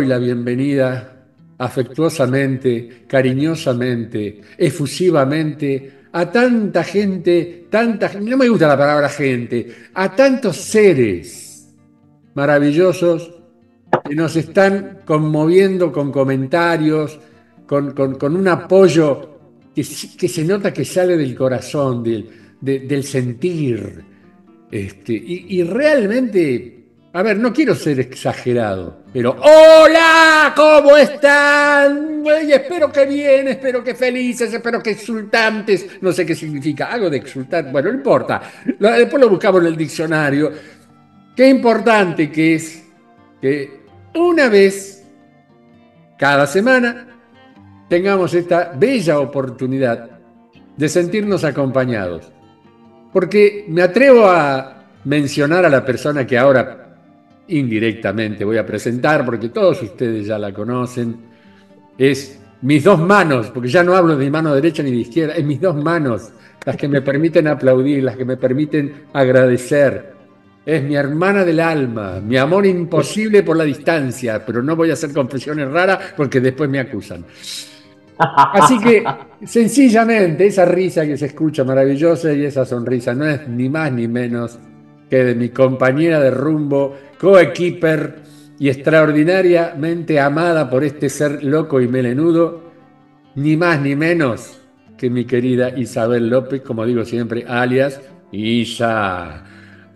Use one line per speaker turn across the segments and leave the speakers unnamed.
¿cómo doy la bienvenida afectuosamente, cariñosamente, efusivamente a tanta gente, tanta, no me gusta la palabra gente, a tantos seres maravillosos que nos están conmoviendo con comentarios, con, un apoyo que, se nota que sale del corazón, del, sentir. Este, y realmente a ver, no quiero ser exagerado, pero ¡Hola! ¿Cómo están? espero que bien, espero que felices, espero que exultantes. No sé qué significa, algo de exultante. Bueno, no importa. Después lo buscamos en el diccionario. Qué importante que es que una vez cada semana tengamos esta bella oportunidad de sentirnos acompañados. Porque me atrevo a mencionar a la persona que ahora indirectamente voy a presentar, porque todos ustedes ya la conocen, es mis dos manos, porque ya no hablo de mi mano derecha ni de izquierda, es mis dos manos las que me permiten aplaudir, las que me permiten agradecer. Es mi hermana del alma, mi amor imposible por la distancia, pero no voy a hacer confesiones raras porque después me acusan. Así que sencillamente esa risa que se escucha maravillosa y esa sonrisa no es ni más ni menos que de mi compañera de rumbo, coequiper y extraordinariamente amada por este ser loco y melenudo, ni más ni menos que mi querida Isabel López, como digo siempre, alias Isa.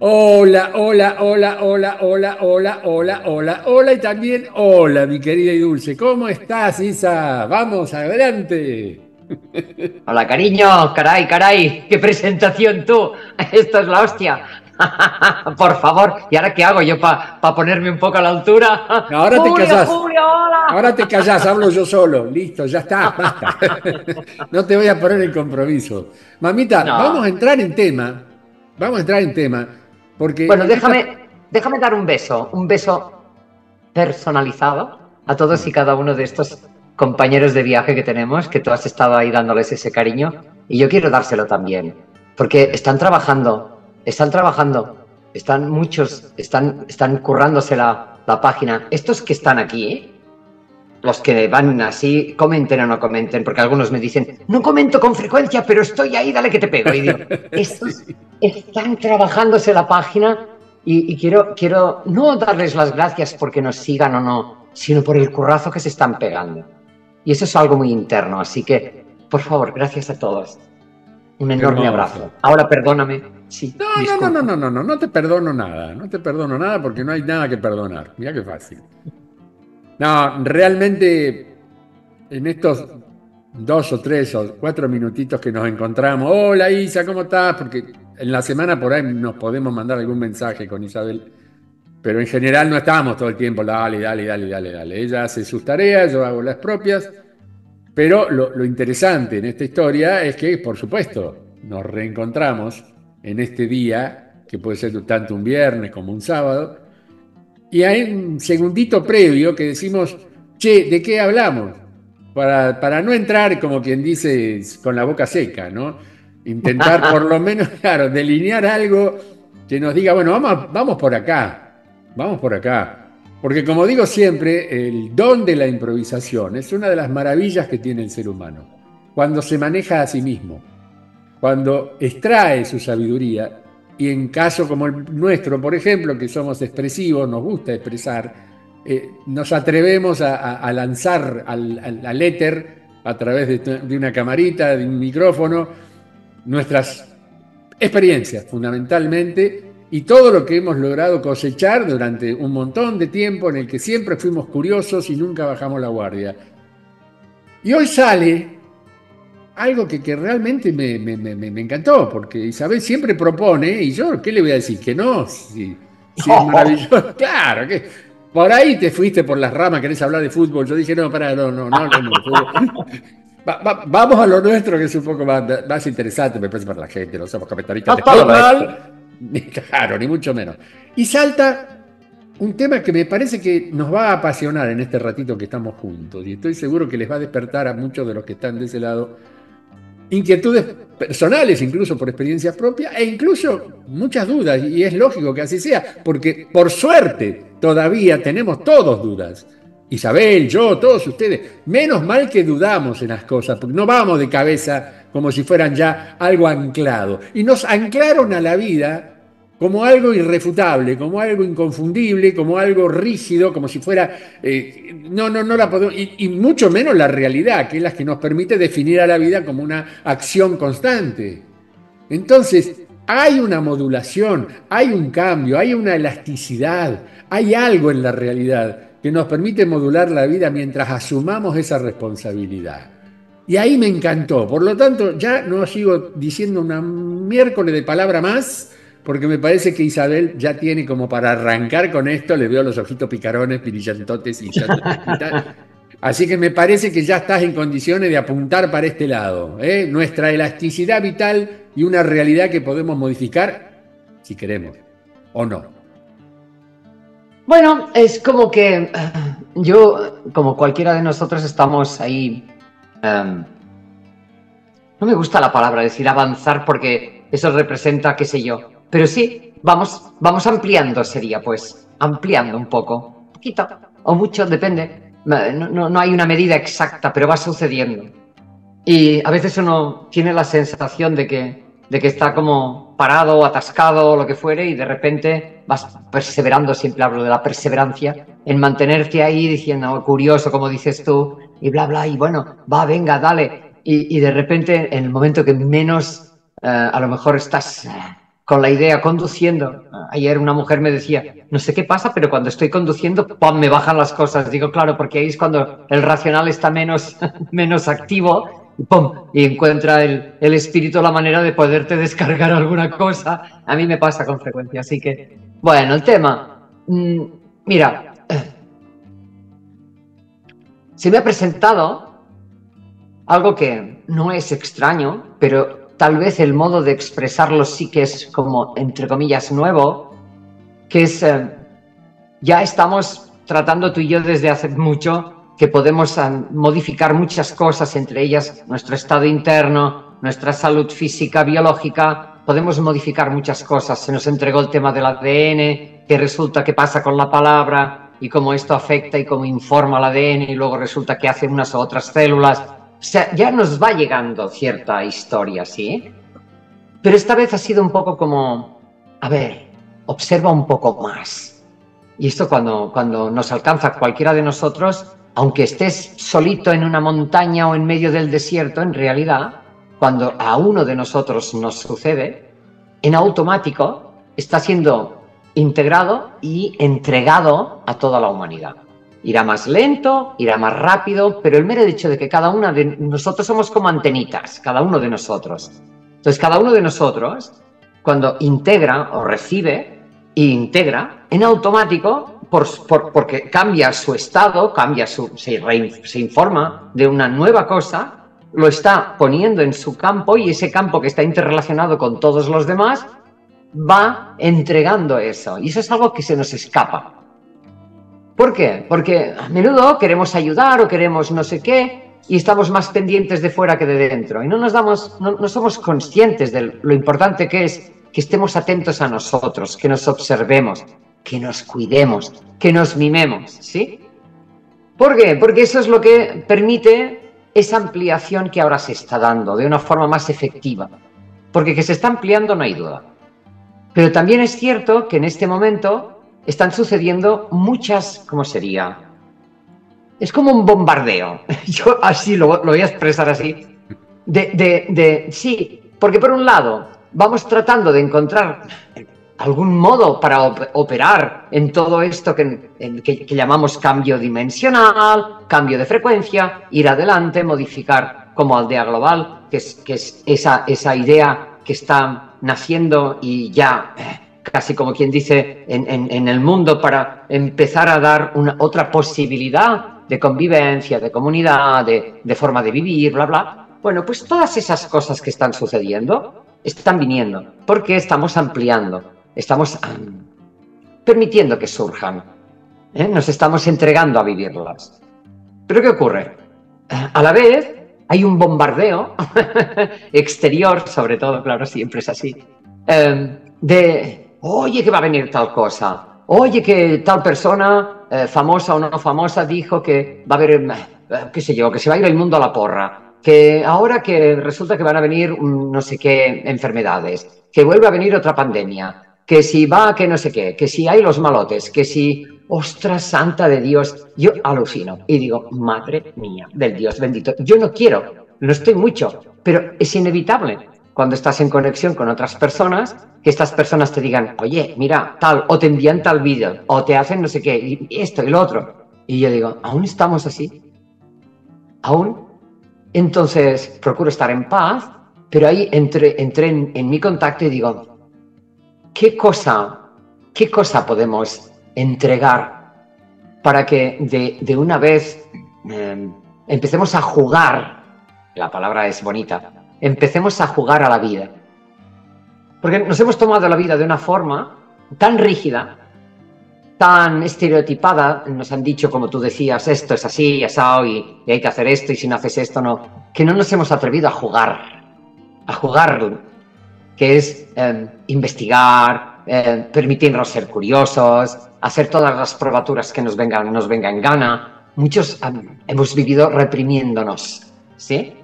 Hola, hola, hola, hola, hola, hola, hola, hola, hola y también hola, mi querida y dulce. ¿Cómo estás, Isa? Vamos, adelante.
Hola, cariño, caray, caray, qué presentación tú. Esto es la hostia. Por favor, ¿y ahora qué hago yo para ponerme un poco a la altura?
ahora te callas. Ahora te callas, hablo yo solo. Listo, ya está, basta. no te voy a poner en compromiso. Mamita, vamos a entrar en tema. Vamos a entrar en tema. Porque
bueno, déjame, déjame dar un beso, un beso personalizado a todos y cada uno de estos compañeros de viaje que tenemos, que tú has estado ahí dándoles ese cariño. Y yo quiero dárselo también, porque están trabajando están trabajando, están muchos, están, están currándose la, la página. Estos que están aquí, ¿eh? los que van así, comenten o no comenten, porque algunos me dicen, no comento con frecuencia, pero estoy ahí, dale que te pego. Y digo, estos están trabajándose la página y, y, quiero, quiero no darles las gracias porque nos sigan o no, sino por el currazo que se están pegando. Y eso es algo muy interno, así que, por favor, gracias a todos. Un enorme abrazo. Ahora perdóname. Sí,
no, no, no, no, no, no, no te perdono nada. No te perdono nada porque no hay nada que perdonar. Mira qué fácil. No, realmente en estos dos o tres o cuatro minutitos que nos encontramos, hola Isa, ¿cómo estás? Porque en la semana por ahí nos podemos mandar algún mensaje con Isabel, pero en general no estamos todo el tiempo, dale, dale, dale, dale, dale. Ella hace sus tareas, yo hago las propias pero lo, interesante en esta historia es que, por supuesto, nos reencontramos en este día, que puede ser tanto un viernes como un sábado, y hay un segundito previo que decimos, che, ¿de qué hablamos? Para, para no entrar, como quien dice, con la boca seca, ¿no? Intentar por lo menos, claro, delinear algo que nos diga, bueno, vamos, vamos por acá, vamos por acá. Porque como digo siempre, el don de la improvisación es una de las maravillas que tiene el ser humano. Cuando se maneja a sí mismo, cuando extrae su sabiduría, y en caso como el nuestro, por ejemplo, que somos expresivos, nos gusta expresar, eh, nos atrevemos a, lanzar al, éter a través de una camarita, de un micrófono, nuestras experiencias fundamentalmente y todo lo que hemos logrado cosechar durante un montón de tiempo en el que siempre fuimos curiosos y nunca bajamos la guardia. Y hoy sale algo que, realmente me, encantó, porque Isabel siempre propone, y yo, ¿qué le voy a decir? Que no, si, es maravilloso. Claro, que por ahí te fuiste por las ramas, querés hablar de fútbol. Yo dije, no, para, no, no, no, no. vamos a lo nuestro, que es un poco más, interesante, me parece, para la gente, no somos comentaristas de fútbol. Claro, ni mucho menos. Y salta un tema que me parece que nos va a apasionar en este ratito que estamos juntos. Y estoy seguro que les va a despertar a muchos de los que están de ese lado inquietudes personales, incluso por experiencias propias, e incluso muchas dudas. Y es lógico que así sea, porque por suerte todavía tenemos todos dudas. Isabel, yo, todos ustedes. Menos mal que dudamos en las cosas, porque no vamos de cabeza como si fueran ya algo anclado. Y nos anclaron a la vida como algo irrefutable, como algo inconfundible, como algo rígido, como si fuera... Eh, no, no, no la podemos... Y, y, mucho menos la realidad, que es la que nos permite definir a la vida como una acción constante. Entonces, hay una modulación, hay un cambio, hay una elasticidad, hay algo en la realidad que nos permite modular la vida mientras asumamos esa responsabilidad. Y ahí me encantó. Por lo tanto, ya no sigo diciendo una miércoles de palabra más, porque me parece que Isabel ya tiene como para arrancar con esto, le veo los ojitos picarones, pirillantotes y Así que me parece que ya estás en condiciones de apuntar para este lado. ¿eh? Nuestra elasticidad vital y una realidad que podemos modificar si queremos o no.
Bueno, es como que eh, yo, como cualquiera de nosotros, estamos ahí. Um, no me gusta la palabra decir avanzar porque eso representa, qué sé yo. Pero sí, vamos, vamos ampliando, sería pues, ampliando un poco, poquito o mucho, depende. No, no, no hay una medida exacta, pero va sucediendo. Y a veces uno tiene la sensación de que, de que está como parado, atascado lo que fuere, y de repente vas perseverando, siempre hablo de la perseverancia, en mantenerte ahí diciendo, oh, curioso, como dices tú, y bla, bla, y bueno, va, venga, dale. Y, de repente, en el momento que menos, uh, a lo mejor estás con la idea conduciendo. Ayer una mujer me decía, no sé qué pasa, pero cuando estoy conduciendo, ¡pum! me bajan las cosas. Digo, claro, porque ahí es cuando el racional está menos, menos activo ¡pum! y encuentra el, el, espíritu la manera de poderte descargar alguna cosa. A mí me pasa con frecuencia. Así que, bueno, el tema. Mmm, mira, se me ha presentado algo que no es extraño, pero tal vez el modo de expresarlo sí que es como, entre comillas, nuevo, que es, eh, ya estamos tratando tú y yo desde hace mucho que podemos modificar muchas cosas, entre ellas nuestro estado interno, nuestra salud física, biológica, podemos modificar muchas cosas. Se nos entregó el tema del ADN, que resulta que pasa con la palabra y cómo esto afecta y cómo informa el ADN y luego resulta que hace unas u otras células o sea, ya nos va llegando cierta historia, ¿sí? Pero esta vez ha sido un poco como, a ver, observa un poco más. Y esto cuando, cuando nos alcanza cualquiera de nosotros, aunque estés solito en una montaña o en medio del desierto, en realidad, cuando a uno de nosotros nos sucede, en automático está siendo integrado y entregado a toda la humanidad. Irá más lento, irá más rápido, pero el mero hecho de que cada una de nosotros somos como antenitas, cada uno de nosotros. Entonces, cada uno de nosotros, cuando integra o recibe integra, en automático, por, por, porque cambia su estado, cambia su, se, informa de una nueva cosa, lo está poniendo en su campo y ese campo que está interrelacionado con todos los demás va entregando eso. Y eso es algo que se nos escapa. ¿Por qué? Porque a menudo queremos ayudar o queremos no sé qué y estamos más pendientes de fuera que de dentro y no nos damos, no somos conscientes de lo importante que es que estemos atentos a nosotros, que nos observemos, que nos cuidemos, que nos mimemos, ¿sí? ¿Por qué? Porque eso es lo que permite esa ampliación que ahora se está dando de una forma más efectiva. Porque que se está ampliando no hay duda. Pero también es cierto que en este momento están sucediendo muchas, ¿cómo sería? Es como un bombardeo. Yo así lo, lo voy a expresar así. De, de, de, sí, porque por un lado vamos tratando de encontrar algún modo para operar en todo esto que, que, que, llamamos cambio dimensional, cambio de frecuencia, ir adelante, modificar como aldea global, que es, que es esa, esa idea que está naciendo y ya casi como quien dice, en, en, en el mundo para empezar a dar una, otra posibilidad de convivencia, de comunidad, de, de forma de vivir, bla, bla. Bueno, pues todas esas cosas que están sucediendo están viniendo porque estamos ampliando, estamos um, permitiendo que surjan, ¿eh? nos estamos entregando a vivirlas. Pero ¿qué ocurre? A la vez hay un bombardeo exterior, sobre todo, claro, siempre es así, eh, de oye que va a venir tal cosa, oye, que tal persona, eh, famosa o no famosa, dijo que va a haber, eh, qué sé yo, que se va a ir el mundo a la porra, que ahora que resulta que van a venir no sé qué enfermedades, que vuelve a venir otra pandemia, que si va, que no sé qué, que si hay los malotes, que si, ostras santa de Dios, yo alucino y digo, madre mía, del Dios bendito, yo no quiero, no estoy mucho, pero es inevitable cuando estás en conexión con otras personas, que estas personas te digan, oye, mira, tal, o te envían tal vídeo, o te hacen no sé qué, y esto y lo otro. Y yo digo, ¿aún estamos así? ¿Aún? Entonces, procuro estar en paz, pero ahí entré, en, mi contacto y digo, ¿qué cosa, qué cosa podemos entregar para que de, una vez em, empecemos a jugar? La palabra es bonita, empecemos a jugar a la vida. Porque nos hemos tomado la vida de una forma tan rígida, tan estereotipada, nos han dicho, como tú decías, esto es así, asado, y, y hay que hacer esto, y si no haces esto, no, que no nos hemos atrevido a jugar, a jugar, que es em, investigar, em, permitirnos ser curiosos, hacer todas las probaturas que nos vengan, nos venga en gana. Muchos em, hemos vivido reprimiéndonos, ¿sí?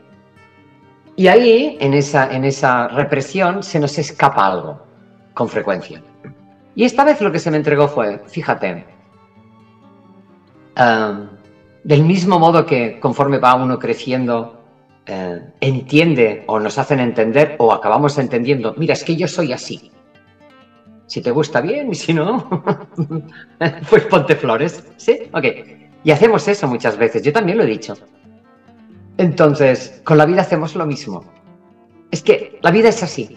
Y ahí, en esa, en esa represión, se nos escapa algo, con frecuencia. Y esta vez lo que se me entregó fue, fíjate, del mismo modo que conforme va uno creciendo, eh, entiende o nos hacen entender o acabamos entendiendo, mira, es que yo soy así. Si te gusta bien y si no, pues ponte flores. ¿Sí? Ok. Y hacemos eso muchas veces. Yo también lo he dicho. Entonces, con la vida hacemos lo mismo. Es que la vida es así.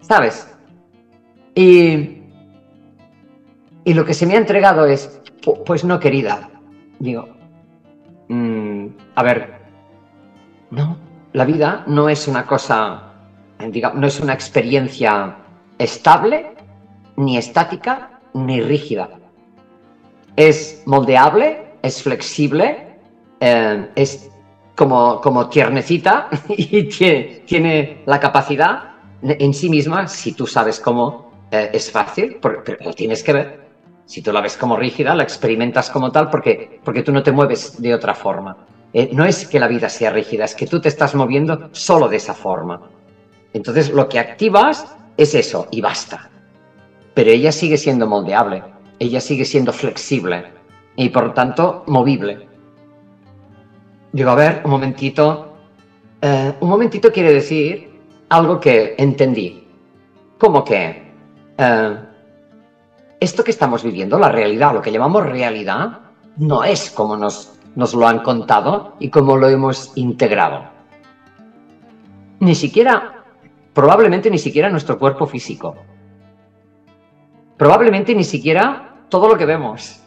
¿Sabes? Y, y lo que se me ha entregado es, pues no, querida. Digo, mm, a ver, no, la vida no es una cosa, digamos, no es una experiencia estable, ni estática, ni rígida. Es moldeable, es flexible, eh, es como, como tiernecita y tiene, tiene la capacidad en sí misma, si tú sabes cómo, eh, es fácil, pero, lo tienes que ver. Si tú la ves como rígida, la experimentas como tal porque, porque tú no te mueves de otra forma. Eh, no es que la vida sea rígida, es que tú te estás moviendo solo de esa forma. Entonces lo que activas es eso y basta. Pero ella sigue siendo moldeable, ella sigue siendo flexible y por tanto movible. Digo, a ver, un momentito. Eh, un momentito quiere decir algo que entendí. Como que eh, esto que estamos viviendo, la realidad, lo que llamamos realidad, no es como nos, nos lo han contado y como lo hemos integrado. Ni siquiera, probablemente ni siquiera nuestro cuerpo físico. Probablemente ni siquiera todo lo que vemos.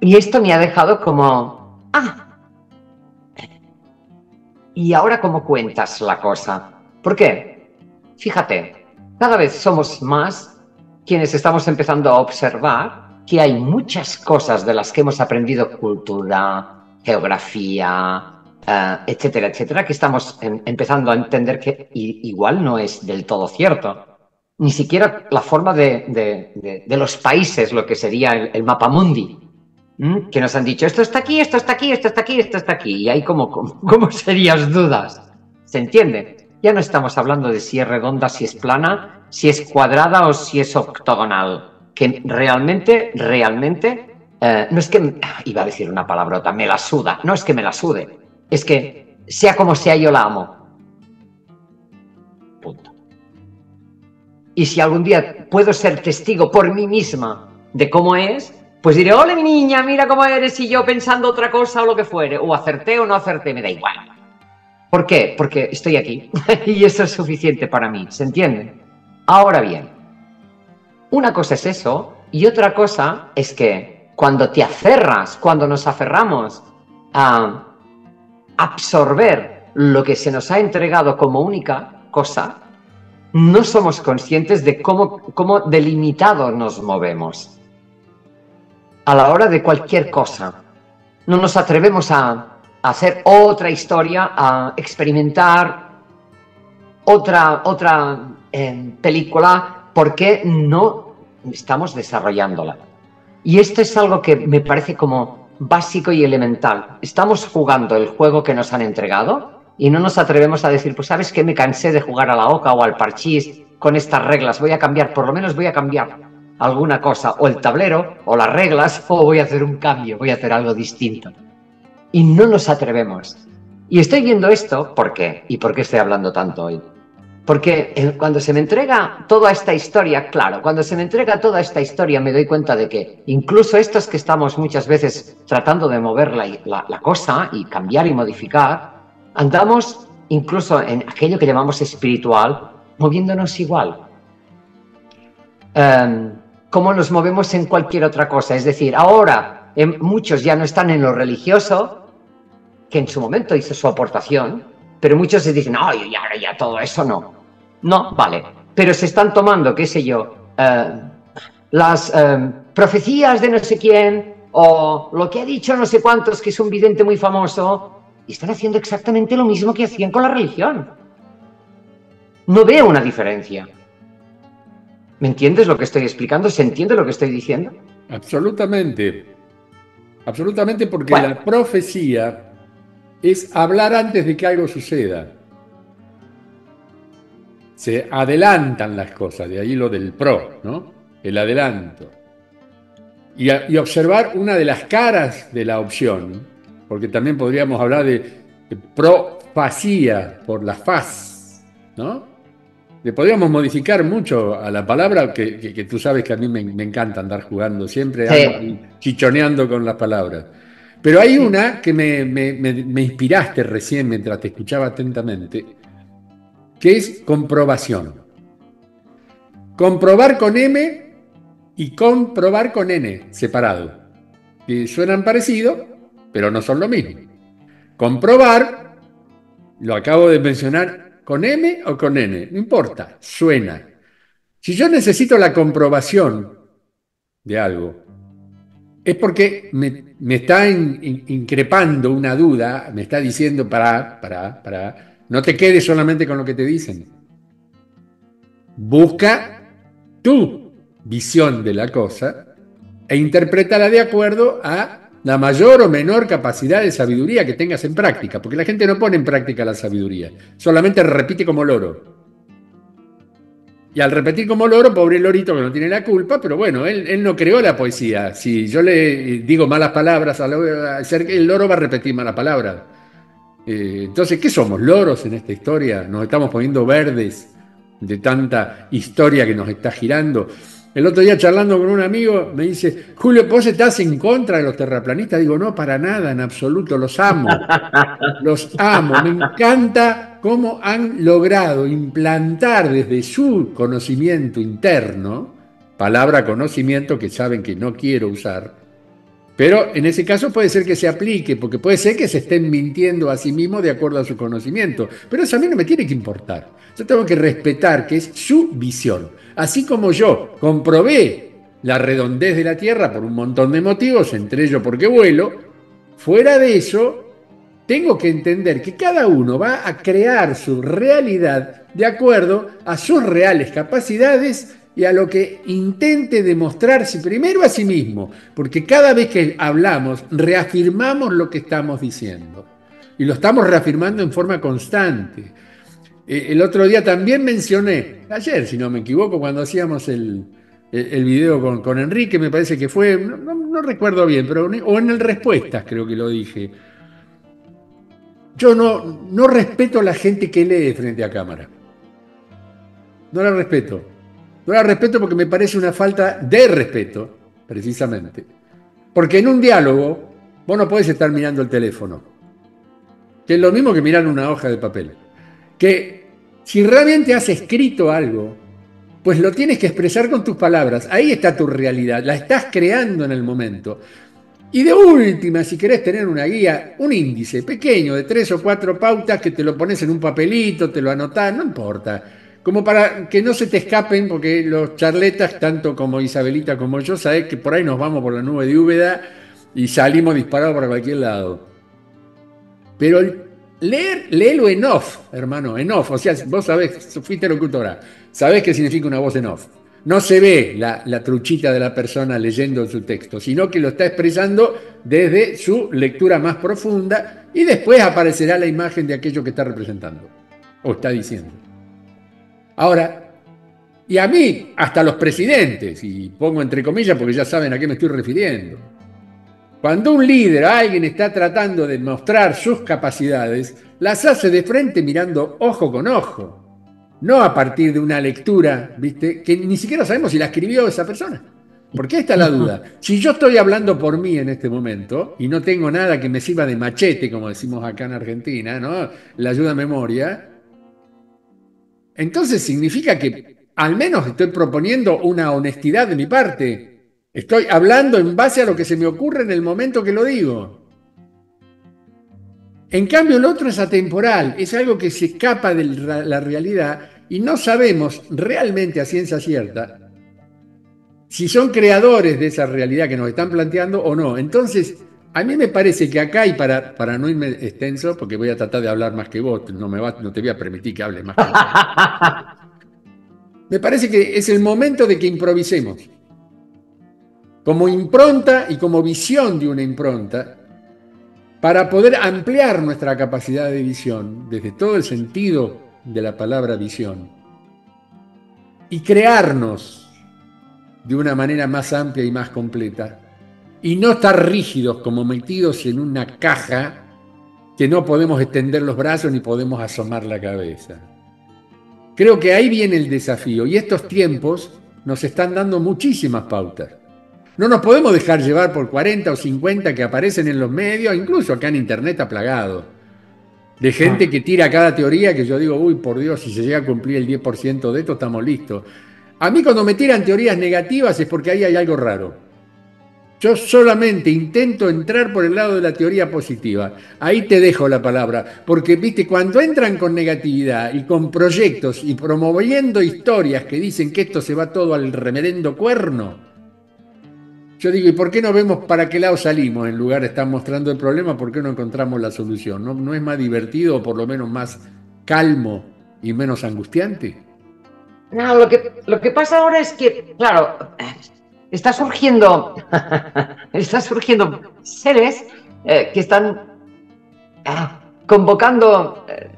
Y esto me ha dejado como, ah, ¿Y ahora cómo cuentas la cosa? ¿Por qué? Fíjate, cada vez somos más quienes estamos empezando a observar que hay muchas cosas de las que hemos aprendido cultura, geografía, eh, etcétera, etcétera, que estamos empezando a entender que igual no es del todo cierto. Ni siquiera la forma de, los países, lo que sería el, el mapa mundi, que nos han dicho, esto está aquí, esto está aquí, esto está aquí, esto está aquí. Y hay como, como, serias dudas. ¿Se entiende? Ya no estamos hablando de si es redonda, si es plana, si es cuadrada o si es octogonal. Que realmente, realmente, eh, no es que, iba a decir una palabrota, me la suda. No es que me la sude. Es que, sea como sea, yo la amo. Punto. Y si algún día puedo ser testigo por mí misma de cómo es, pues diré, hola mi niña, mira cómo eres y yo pensando otra cosa o lo que fuere, o acerté o no acerté, me da igual. ¿Por qué? Porque estoy aquí y eso es suficiente para mí, ¿se entiende? Ahora bien, una cosa es eso y otra cosa es que cuando te aferras, cuando nos aferramos a absorber lo que se nos ha entregado como única cosa, no somos conscientes de cómo, cómo delimitado nos movemos a la hora de cualquier cosa. No nos atrevemos a, hacer otra historia, a experimentar otra, otra eh, película, porque no, estamos desarrollándola. Y esto es algo que me parece como básico y elemental. Estamos jugando el juego que nos han entregado y no nos atrevemos a decir, pues sabes que me cansé de jugar a la oca o al parchís con estas reglas, voy a cambiar, por lo menos voy a cambiar alguna cosa, o el tablero, o las reglas, o voy a hacer un cambio, voy a hacer algo distinto. Y no nos atrevemos. Y estoy viendo esto, ¿por qué? ¿Y por qué estoy hablando tanto hoy? Porque cuando se me entrega toda esta historia, claro, cuando se me entrega toda esta historia me doy cuenta de que incluso estos que estamos muchas veces tratando de mover la, cosa y cambiar y modificar, andamos incluso en aquello que llamamos espiritual, moviéndonos igual. Em, como nos movemos en cualquier otra cosa. Es decir, ahora em, muchos ya no están en lo religioso, que en su momento hizo su aportación, pero muchos se dicen, ay, ahora ya todo eso no. No, vale. Pero se están tomando, qué sé yo, eh, las eh, profecías de no sé quién, o lo que ha dicho no sé cuántos, que es un vidente muy famoso, y están haciendo exactamente lo mismo que hacían con la religión. No veo una diferencia. ¿Me entiendes lo que estoy explicando? ¿Se entiende lo que estoy diciendo?
Absolutamente. Absolutamente porque la profecía es hablar antes de que algo suceda. Se adelantan las cosas, de ahí lo del pro, ¿no? El adelanto. Y, observar una de las caras de la opción, porque también podríamos hablar de, profacía por la faz, ¿no? Le podríamos modificar mucho a la palabra, que, tú sabes que a mí me, encanta andar jugando, siempre chichoneando con las palabras. Pero hay una que me, inspiraste recién mientras te escuchaba atentamente, que es comprobación. Comprobar con M y comprobar con N, separado. Que suenan parecidos, pero no son lo mismo. Comprobar, lo acabo de mencionar, con M o con N, no importa, suena. Si yo necesito la comprobación de algo, es porque me, está increpando una duda, me está diciendo, para, para, para, no te quedes solamente con lo que te dicen. Busca tu visión de la cosa e interprétala de acuerdo a la mayor o menor capacidad de sabiduría que tengas en práctica, porque la gente no pone en práctica la sabiduría, solamente repite como loro. Y al repetir como loro, pobre lorito que no tiene la culpa, pero bueno, él, no creó la poesía. Si yo le digo malas palabras, el loro va a repetir malas palabras. Eh, entonces, ¿qué somos? ¿Loros en esta historia? ¿Nos estamos poniendo verdes de tanta historia que nos está girando? El otro día charlando con un amigo me dice, Julio, ¿vos estás en contra de los terraplanistas? Digo, no, para nada, en absoluto, los amo. Los amo. Me encanta cómo han logrado implantar desde su conocimiento interno, palabra conocimiento que saben que no quiero usar, pero en ese caso puede ser que se aplique, porque puede ser que se estén mintiendo a sí mismos de acuerdo a su conocimiento, pero eso a mí no me tiene que importar. Yo tengo que respetar que es su visión. Así como yo comprobé la redondez de la Tierra por un montón de motivos, entre ellos porque vuelo, fuera de eso, tengo que entender que cada uno va a crear su realidad de acuerdo a sus reales capacidades y a lo que intente demostrarse primero a sí mismo, porque cada vez que hablamos reafirmamos lo que estamos diciendo y lo estamos reafirmando en forma constante. Eh, el otro día también mencioné, ayer si no me equivoco, cuando hacíamos el, el video con, Enrique, me parece que fue, no, recuerdo bien, pero o en el Respuestas creo que lo dije. Yo no, no respeto a la gente que lee frente a cámara. No la respeto. No la respeto porque me parece una falta de respeto, precisamente. Porque en un diálogo vos no podés estar mirando el teléfono, que es lo mismo que mirar una hoja de papel. Que si realmente has escrito algo, pues lo tienes que expresar con tus palabras. Ahí está tu realidad, la estás creando en el momento. Y de última, si querés tener una guía, un índice pequeño de tres o cuatro pautas que te lo pones en un papelito, te lo anotás, no importa. Como para que no se te escapen, porque los charletas, tanto como Isabelita como yo, sabés que por ahí nos vamos por la nube de Úbeda y salimos disparados para cualquier lado. Pero el Leer, léelo en off, hermano, en off. O sea, vos sabés, fuiste locutora, sabés qué significa una voz en off. no se ve la, la, truchita de la persona leyendo su texto, sino que lo está expresando desde su lectura más profunda y después aparecerá la imagen de aquello que está representando o está diciendo. Ahora, y a mí, hasta los presidentes, y pongo entre comillas porque ya saben a qué me estoy refiriendo, cuando un líder, alguien está tratando de mostrar sus capacidades, las hace de frente mirando ojo con ojo no a partir de una lectura, ¿viste? Que ni siquiera sabemos si la escribió esa persona. Porque esta es la duda. Si yo estoy hablando por mí en este momento y no tengo nada que me sirva de machete, como decimos acá en Argentina, ¿no? La ayuda a memoria, entonces significa que al menos estoy proponiendo una honestidad de mi parte. Estoy hablando en base a lo que se me ocurre en el momento que lo digo. En cambio, el otro es atemporal, es algo que se escapa de la realidad y no sabemos realmente a ciencia cierta si son creadores de esa realidad que nos están planteando o no. Entonces, a mí me parece que acá, y para, para no irme extenso, porque voy a tratar de hablar más que vos, no, me va, no te voy a permitir que hables más que vos. me parece que es el momento de que improvisemos. Como impronta y como visión de una impronta, para poder ampliar nuestra capacidad de visión desde todo el sentido de la palabra visión y crearnos de una manera más amplia y más completa y no estar rígidos como metidos en una caja que no podemos extender los brazos ni podemos asomar la cabeza. Creo que ahí viene el desafío y estos tiempos nos están dando muchísimas pautas. No nos podemos dejar llevar por 40 o 50 que aparecen en los medios, incluso acá en Internet aplagado, de gente ah. que tira cada teoría que yo digo, uy, por Dios, si se llega a cumplir el 10% de esto, estamos listos. A mí cuando me tiran teorías negativas es porque ahí hay algo raro. Yo solamente intento entrar por el lado de la teoría positiva. Ahí te dejo la palabra. Porque, viste, cuando entran con negatividad y con proyectos y promoviendo historias que dicen que esto se va todo al remerendo cuerno, yo digo, ¿y por qué no vemos para qué lado salimos en lugar de estar mostrando el problema? ¿Por qué no encontramos la solución? ¿No, es más divertido o por lo menos más calmo y menos angustiante?
No, lo que, lo que pasa ahora es que, claro, está surgiendo, está surgiendo seres eh, que están ah, convocando eh,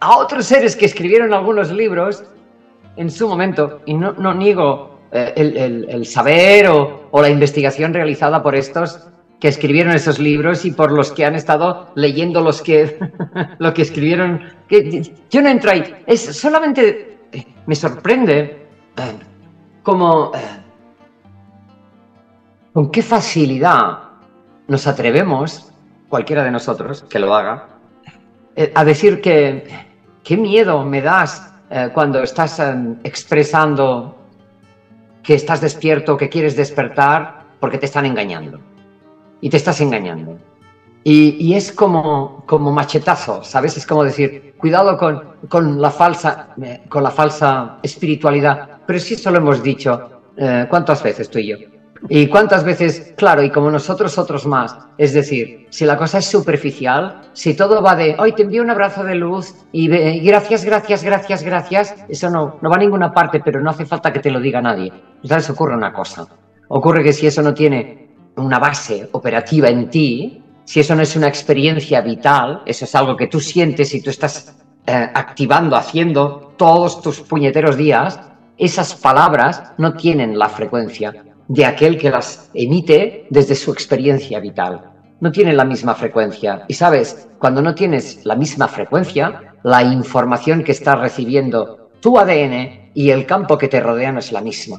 a otros seres que escribieron algunos libros en su momento, y no, no niego eh, el, saber o, la investigación realizada por estos que escribieron esos libros y por los que han estado leyendo los que, lo que escribieron. Que, yo no entro ahí. Es solamente eh, me sorprende eh, como con qué facilidad nos atrevemos, cualquiera de nosotros que lo haga, a decir que qué miedo me das cuando estás expresando que estás despierto, que quieres despertar, porque te están engañando. Y te estás engañando. Y, es como, como machetazo, ¿sabes? Es como decir, cuidado con, con, la, falsa, eh, con la falsa espiritualidad. Pero sí eso lo hemos dicho, eh, ¿cuántas veces tú y yo? Y cuántas veces, claro, y como nosotros otros más, es decir, si la cosa es superficial, si todo va de, hoy te envío un abrazo de luz y, gracias, gracias, gracias, gracias, eso no, no va a ninguna parte, pero no hace falta que te lo diga nadie. Entonces ocurre una cosa, ocurre que si eso no tiene una base operativa en ti, si eso no es una experiencia vital, eso es algo que tú sientes y tú estás eh, activando, haciendo todos tus puñeteros días, esas palabras no tienen la frecuencia de aquel que las emite desde su experiencia vital. No tienen la misma frecuencia. Y sabes, cuando no tienes la misma frecuencia, la información que estás recibiendo tu ADN y el campo que te rodea no es la misma.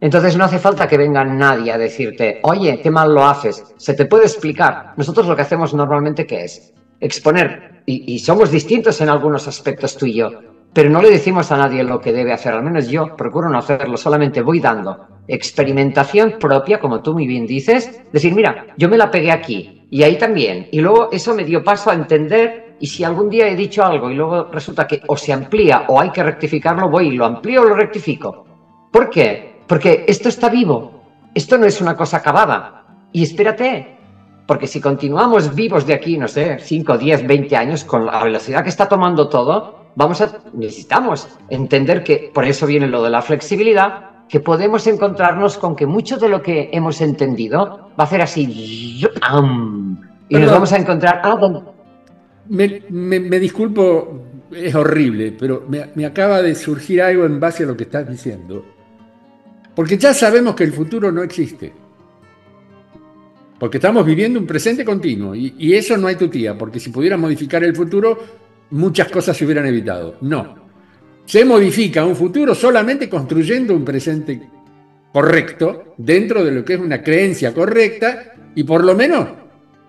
Entonces no hace falta que venga nadie a decirte, oye, qué mal lo haces. Se te puede explicar. Nosotros lo que hacemos normalmente, ¿qué es? Exponer. Y, y somos distintos en algunos aspectos tú y yo pero no le decimos a nadie lo que debe hacer, al menos yo procuro no hacerlo, solamente voy dando experimentación propia, como tú muy bien dices, decir, mira, yo me la pegué aquí y ahí también, y luego eso me dio paso a entender y si algún día he dicho algo y luego resulta que o se amplía o hay que rectificarlo, voy y lo amplío o lo rectifico. ¿Por qué? Porque esto está vivo, esto no es una cosa acabada. Y espérate, porque si continuamos vivos de aquí, no sé, 5, 10, 20 años, con la velocidad que está tomando todo, vamos a, necesitamos entender que por eso viene lo de la flexibilidad, que podemos encontrarnos con que mucho de lo que hemos entendido va a hacer así. Y nos vamos a encontrar. Ah,
me, disculpo, es horrible, pero me, acaba de surgir algo en base a lo que estás diciendo. Porque ya sabemos que el futuro no existe. Porque estamos viviendo un presente continuo y, y, eso no hay tu tía, porque si pudiera modificar el futuro, muchas cosas se hubieran evitado. No, se modifica un futuro solamente construyendo un presente correcto dentro de lo que es una creencia correcta y por lo menos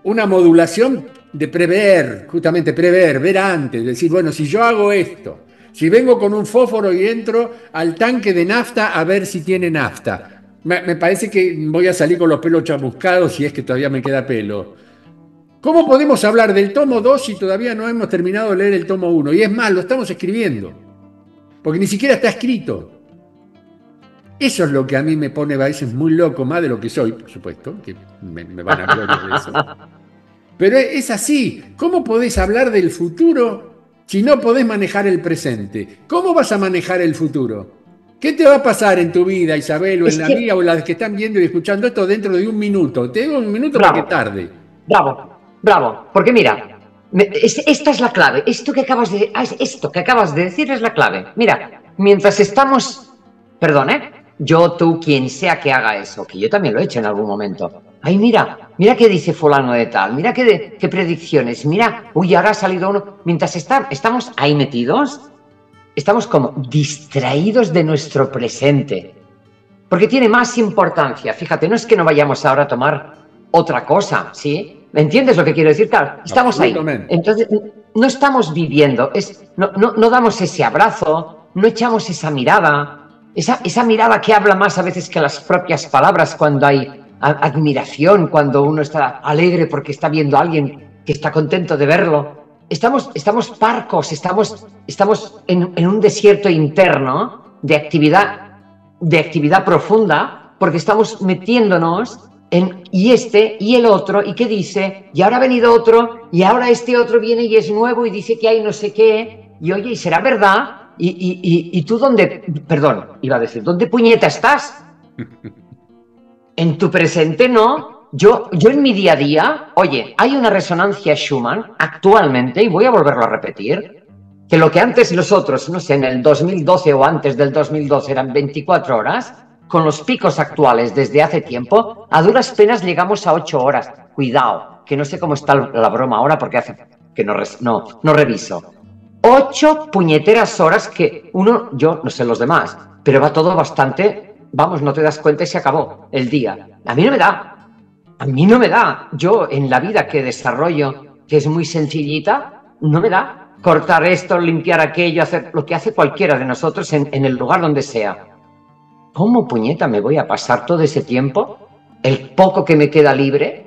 una modulación de prever, justamente prever, ver antes, decir, bueno, si yo hago esto, si vengo con un fósforo y entro al tanque de nafta a ver si tiene nafta, me, parece que voy a salir con los pelos chamuscados si es que todavía me queda pelo. ¿Cómo podemos hablar del tomo 2 si todavía no hemos terminado de leer el tomo 1? Y es más, lo estamos escribiendo porque ni siquiera está escrito. Eso es lo que a mí me pone a veces muy loco, más de lo que soy, por supuesto, que me, van a hablar de eso. Pero es así. ¿Cómo podés hablar del futuro si no podés manejar el presente? ¿Cómo vas a manejar el futuro? ¿Qué te va a pasar en tu vida, Isabel, o en la mía, o las que están viendo y escuchando esto dentro de un minuto? Te digo un minuto para que tarde.
Bravo, bravo. Porque mira, esta es la clave. Esto que acabas de, ah, esto que acabas de decir es la clave. Mira, mientras estamos, perdón, ¿eh? Yo, tú, quien sea que haga eso, que yo también lo he hecho en algún momento. Ay, mira, mira qué dice fulano de tal, mira qué, predicciones, mira, uy, ahora ha salido uno. Mientras estamos ahí metidos, estamos como distraídos de nuestro presente. Porque tiene más importancia. Fíjate, no es que no vayamos ahora a tomar otra cosa, ¿sí? ¿Me entiendes lo que quiero decir? Claro, estamos ahí. Entonces, no estamos viviendo, es, no, no, damos ese abrazo, no echamos esa mirada, esa, esa mirada que habla más a veces que las propias palabras cuando hay admiración, cuando uno está alegre porque está viendo a alguien que está contento de verlo. Estamos, estamos parcos, estamos, estamos en, en un desierto interno de actividad, de actividad profunda, porque estamos metiéndonos y este y el otro, y qué dice, y ahora ha venido otro, y ahora este otro viene y es nuevo y dice que hay no sé qué, y oye, ¿y será verdad? Y, y, y, tú dónde, perdón, iba a decir, ¿dónde puñeta estás? En tu presente no. Yo, yo en mi día a día, oye, hay una resonancia Schumann actualmente, y voy a volverlo a repetir, que lo que antes los otros, no sé, en el 2012 o antes del 2012 eran 24 horas, con los picos actuales desde hace tiempo, a duras penas llegamos a ocho horas. Cuidado, que no sé cómo está la broma ahora porque hace que no, no, no reviso. Ocho puñeteras horas que uno, yo no sé los demás, pero va todo bastante, vamos, no te das cuenta y se acabó el día. A mí no me da, a mí no me da. Yo en la vida que desarrollo, que es muy sencillita, no me da cortar esto, limpiar aquello, hacer lo que hace cualquiera de nosotros en, en el lugar donde sea. ¿Cómo puñeta me voy a pasar todo ese tiempo, el poco que me queda libre,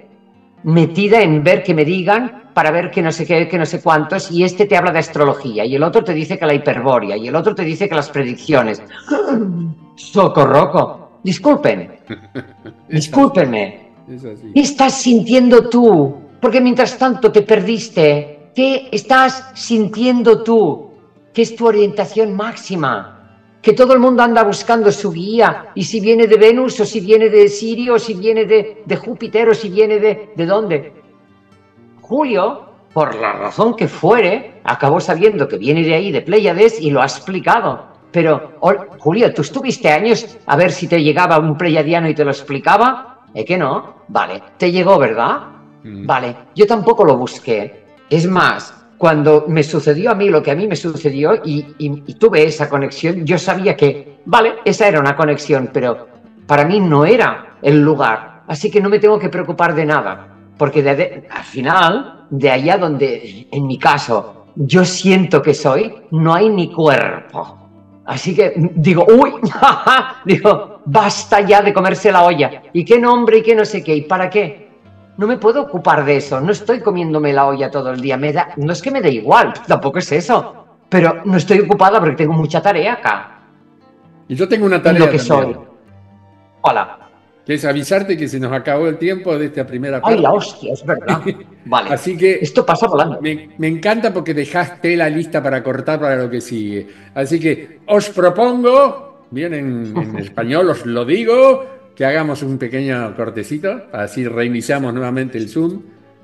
metida en ver que me digan para ver que no sé qué, que no sé cuántos, y este te habla de astrología, y el otro te dice que la hiperbórea, y el otro te dice que las predicciones. Socorroco, disculpen, discúlpenme. ¿Qué estás sintiendo tú? Porque mientras tanto te perdiste. ¿Qué estás sintiendo tú? ¿Qué es tu orientación máxima? Que todo el mundo anda buscando su guía, y si viene de Venus, o si viene de Sirio, o si viene de, Júpiter, o si viene de... ¿De dónde? Julio, por la razón que fuere, acabó sabiendo que viene de ahí, de Pleiades, y lo ha explicado. Pero, Julio, ¿tú estuviste años a ver si te llegaba un pleiadiano y te lo explicaba? ¿Eh que no? Vale, te llegó, ¿verdad? Mm. Vale, yo tampoco lo busqué. Es más, cuando me sucedió a mí lo que a mí me sucedió y, tuve esa conexión, yo sabía que, vale, esa era una conexión, pero para mí no era el lugar. Así que no me tengo que preocupar de nada, porque al final, de allá donde, en mi caso, yo siento que soy, no hay ni cuerpo. Así que digo, uy, digo, basta ya de comerse la olla. ¿Y qué nombre y qué no sé qué? ¿Y para qué? No me puedo ocupar de eso, no estoy comiéndome la olla todo el día, me da, no es que me dé igual, tampoco es eso, pero no estoy ocupada porque tengo mucha tarea acá.
Y yo tengo una tarea.
Lo que soy. Hola.
Que es avisarte que se nos acabó el tiempo de esta primera parte.
Ay, la hostia, es verdad.
Vale. Así que.
Esto pasa volando.
Me, me encanta porque dejaste la lista para cortar para lo que sigue. Así que os propongo bien en, en español, os lo digo, que hagamos un pequeño cortecito, así reiniciamos nuevamente el Zoom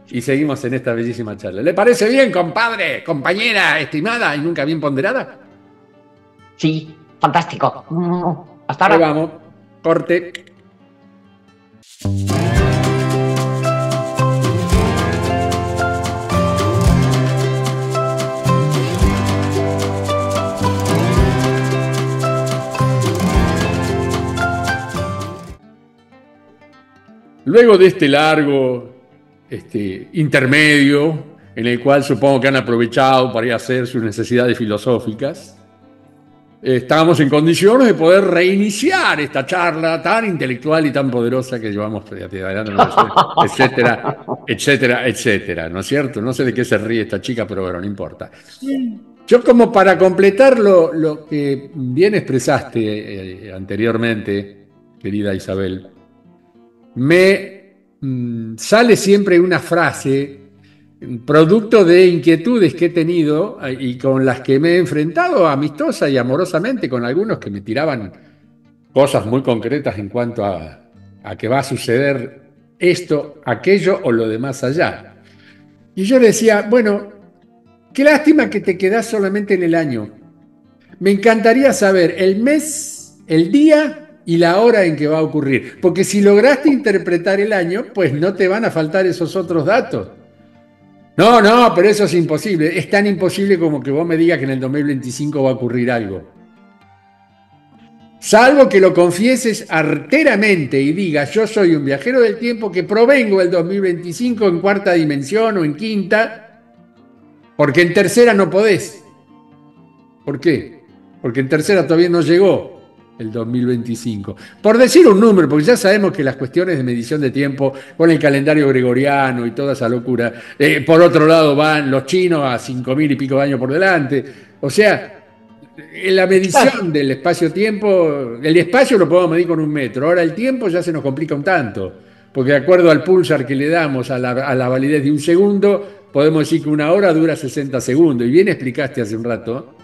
y seguimos en esta bellísima charla. ¿Le parece bien, compadre, compañera, estimada y nunca bien ponderada?
Sí, fantástico. Hasta ahora.
Ahí vamos, corte. Luego de este largo este, intermedio, en el cual supongo que han aprovechado para ir a hacer sus necesidades filosóficas, estamos en condiciones de poder reiniciar esta charla tan intelectual y tan poderosa que llevamos etcétera, etcétera, etcétera, ¿no es cierto? No sé de qué se ríe esta chica, pero bueno, no importa. Yo como para completar lo, lo que bien expresaste eh, anteriormente, querida Isabel, me mm, sale siempre una frase producto de inquietudes que he tenido eh, y con las que me he enfrentado amistosa y amorosamente con algunos que me tiraban cosas muy concretas en cuanto a, a que va a suceder esto, aquello o lo de más allá. Y yo decía, bueno, qué lástima que te quedas solamente en el año. Me encantaría saber el mes, el día y la hora en que va a ocurrir. Porque si lograste interpretar el año, pues no te van a faltar esos otros datos. No, no, pero eso es imposible. Es tan imposible como que vos me digas que en el 2025 va a ocurrir algo. Salvo que lo confieses arteramente y digas, yo soy un viajero del tiempo que provengo del 2025 en cuarta dimensión o en quinta, porque en tercera no podés. ¿Por qué? Porque en tercera todavía no llegó el 2025. Por decir un número, porque ya sabemos que las cuestiones de medición de tiempo con el calendario gregoriano y toda esa locura, eh, por otro lado van los chinos a 5.000 y pico de años por delante. O sea, en la medición del espacio-tiempo, el espacio lo podemos medir con un metro, ahora el tiempo ya se nos complica un tanto, porque de acuerdo al pulsar que le damos a la, a la validez de un segundo, podemos decir que una hora dura 60 segundos. Y bien explicaste hace un rato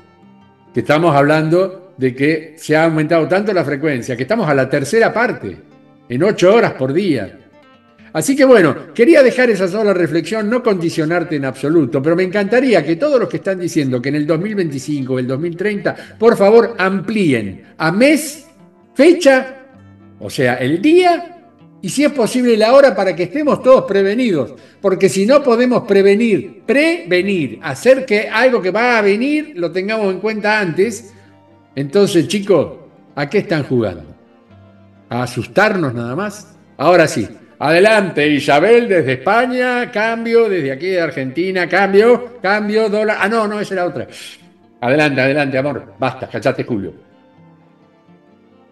que estamos hablando de que se ha aumentado tanto la frecuencia que estamos a la tercera parte, en ocho horas por día. Así que bueno, quería dejar esa sola reflexión, no condicionarte en absoluto, pero me encantaría que todos los que están diciendo que en el 2025 o el 2030, por favor amplíen a mes, fecha, o sea, el día y si es posible la hora para que estemos todos prevenidos, porque si no podemos prevenir, prevenir, hacer que algo que va a venir lo tengamos en cuenta antes, entonces, chicos, ¿a qué están jugando? ¿A asustarnos nada más? Ahora sí, adelante Isabel desde España, cambio, desde aquí de Argentina, cambio, cambio, dólar. Ah, no, no, esa era otra. Adelante, adelante, amor. Basta, cachate, Julio.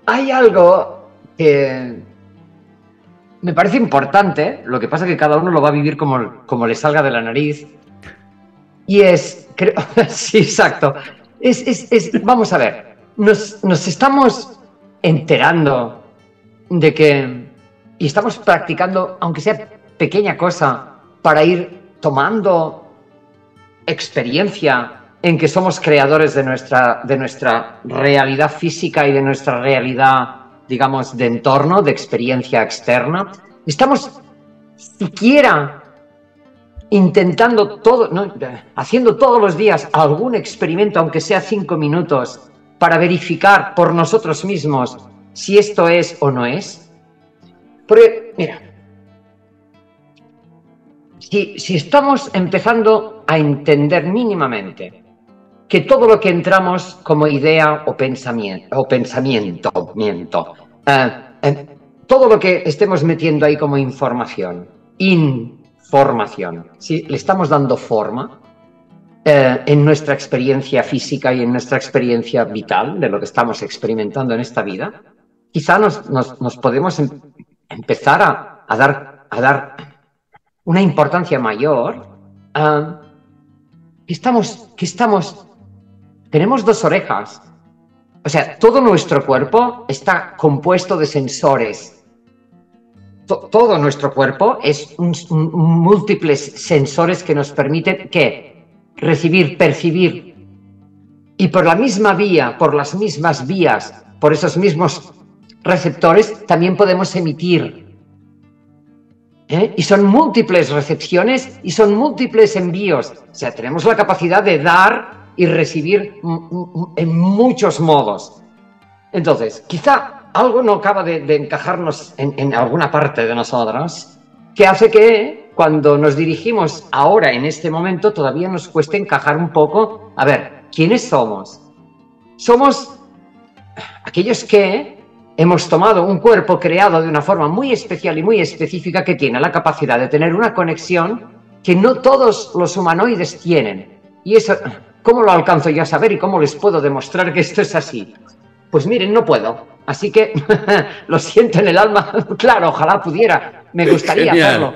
Hay algo que me parece importante, lo que pasa es que cada uno lo va a vivir como, como le salga de la nariz. Y es, creo, sí, exacto. Es, es, es, vamos a ver, nos, estamos enterando de que, y estamos practicando, aunque sea pequeña cosa, para ir tomando experiencia en que somos creadores de nuestra, de nuestra realidad física y de nuestra realidad, digamos, de entorno, de experiencia externa. Estamos siquiera intentando todo, haciendo todos los días algún experimento, aunque sea cinco minutos, para verificar por nosotros mismos si esto es o no es? Porque, mira, si, si estamos empezando a entender mínimamente que todo lo que entramos como idea o pensamiento, o pensamiento miento, eh, eh, todo lo que estemos metiendo ahí como información, información, si le estamos dando forma, eh, en nuestra experiencia física y en nuestra experiencia vital de lo que estamos experimentando en esta vida, quizá nos, podemos em, empezar a, dar, a dar una importancia mayor. a que estamos, que estamos, tenemos dos orejas. O sea, todo nuestro cuerpo está compuesto de sensores. todo nuestro cuerpo es múltiples sensores que nos permiten que recibir, percibir, y por la misma vía, por las mismas vías por esos mismos receptores, también podemos emitir. ¿Eh? Y son múltiples recepciones y son múltiples envíos. O sea, tenemos la capacidad de dar y recibir en muchos modos. Entonces, quizá algo no acaba de, encajarnos en, en, alguna parte de nosotros que hace que cuando nos dirigimos ahora, en este momento, todavía nos cueste encajar un poco. A ver, ¿quiénes somos? Somos aquellos que hemos tomado un cuerpo creado de una forma muy especial y muy específica que tiene la capacidad de tener una conexión que no todos los humanoides tienen. Y eso, ¿cómo lo alcanzo yo a saber y cómo les puedo demostrar que esto es así? Pues miren, no puedo. Así que lo siento en el alma. claro, ojalá pudiera. Me gustaría hacerlo.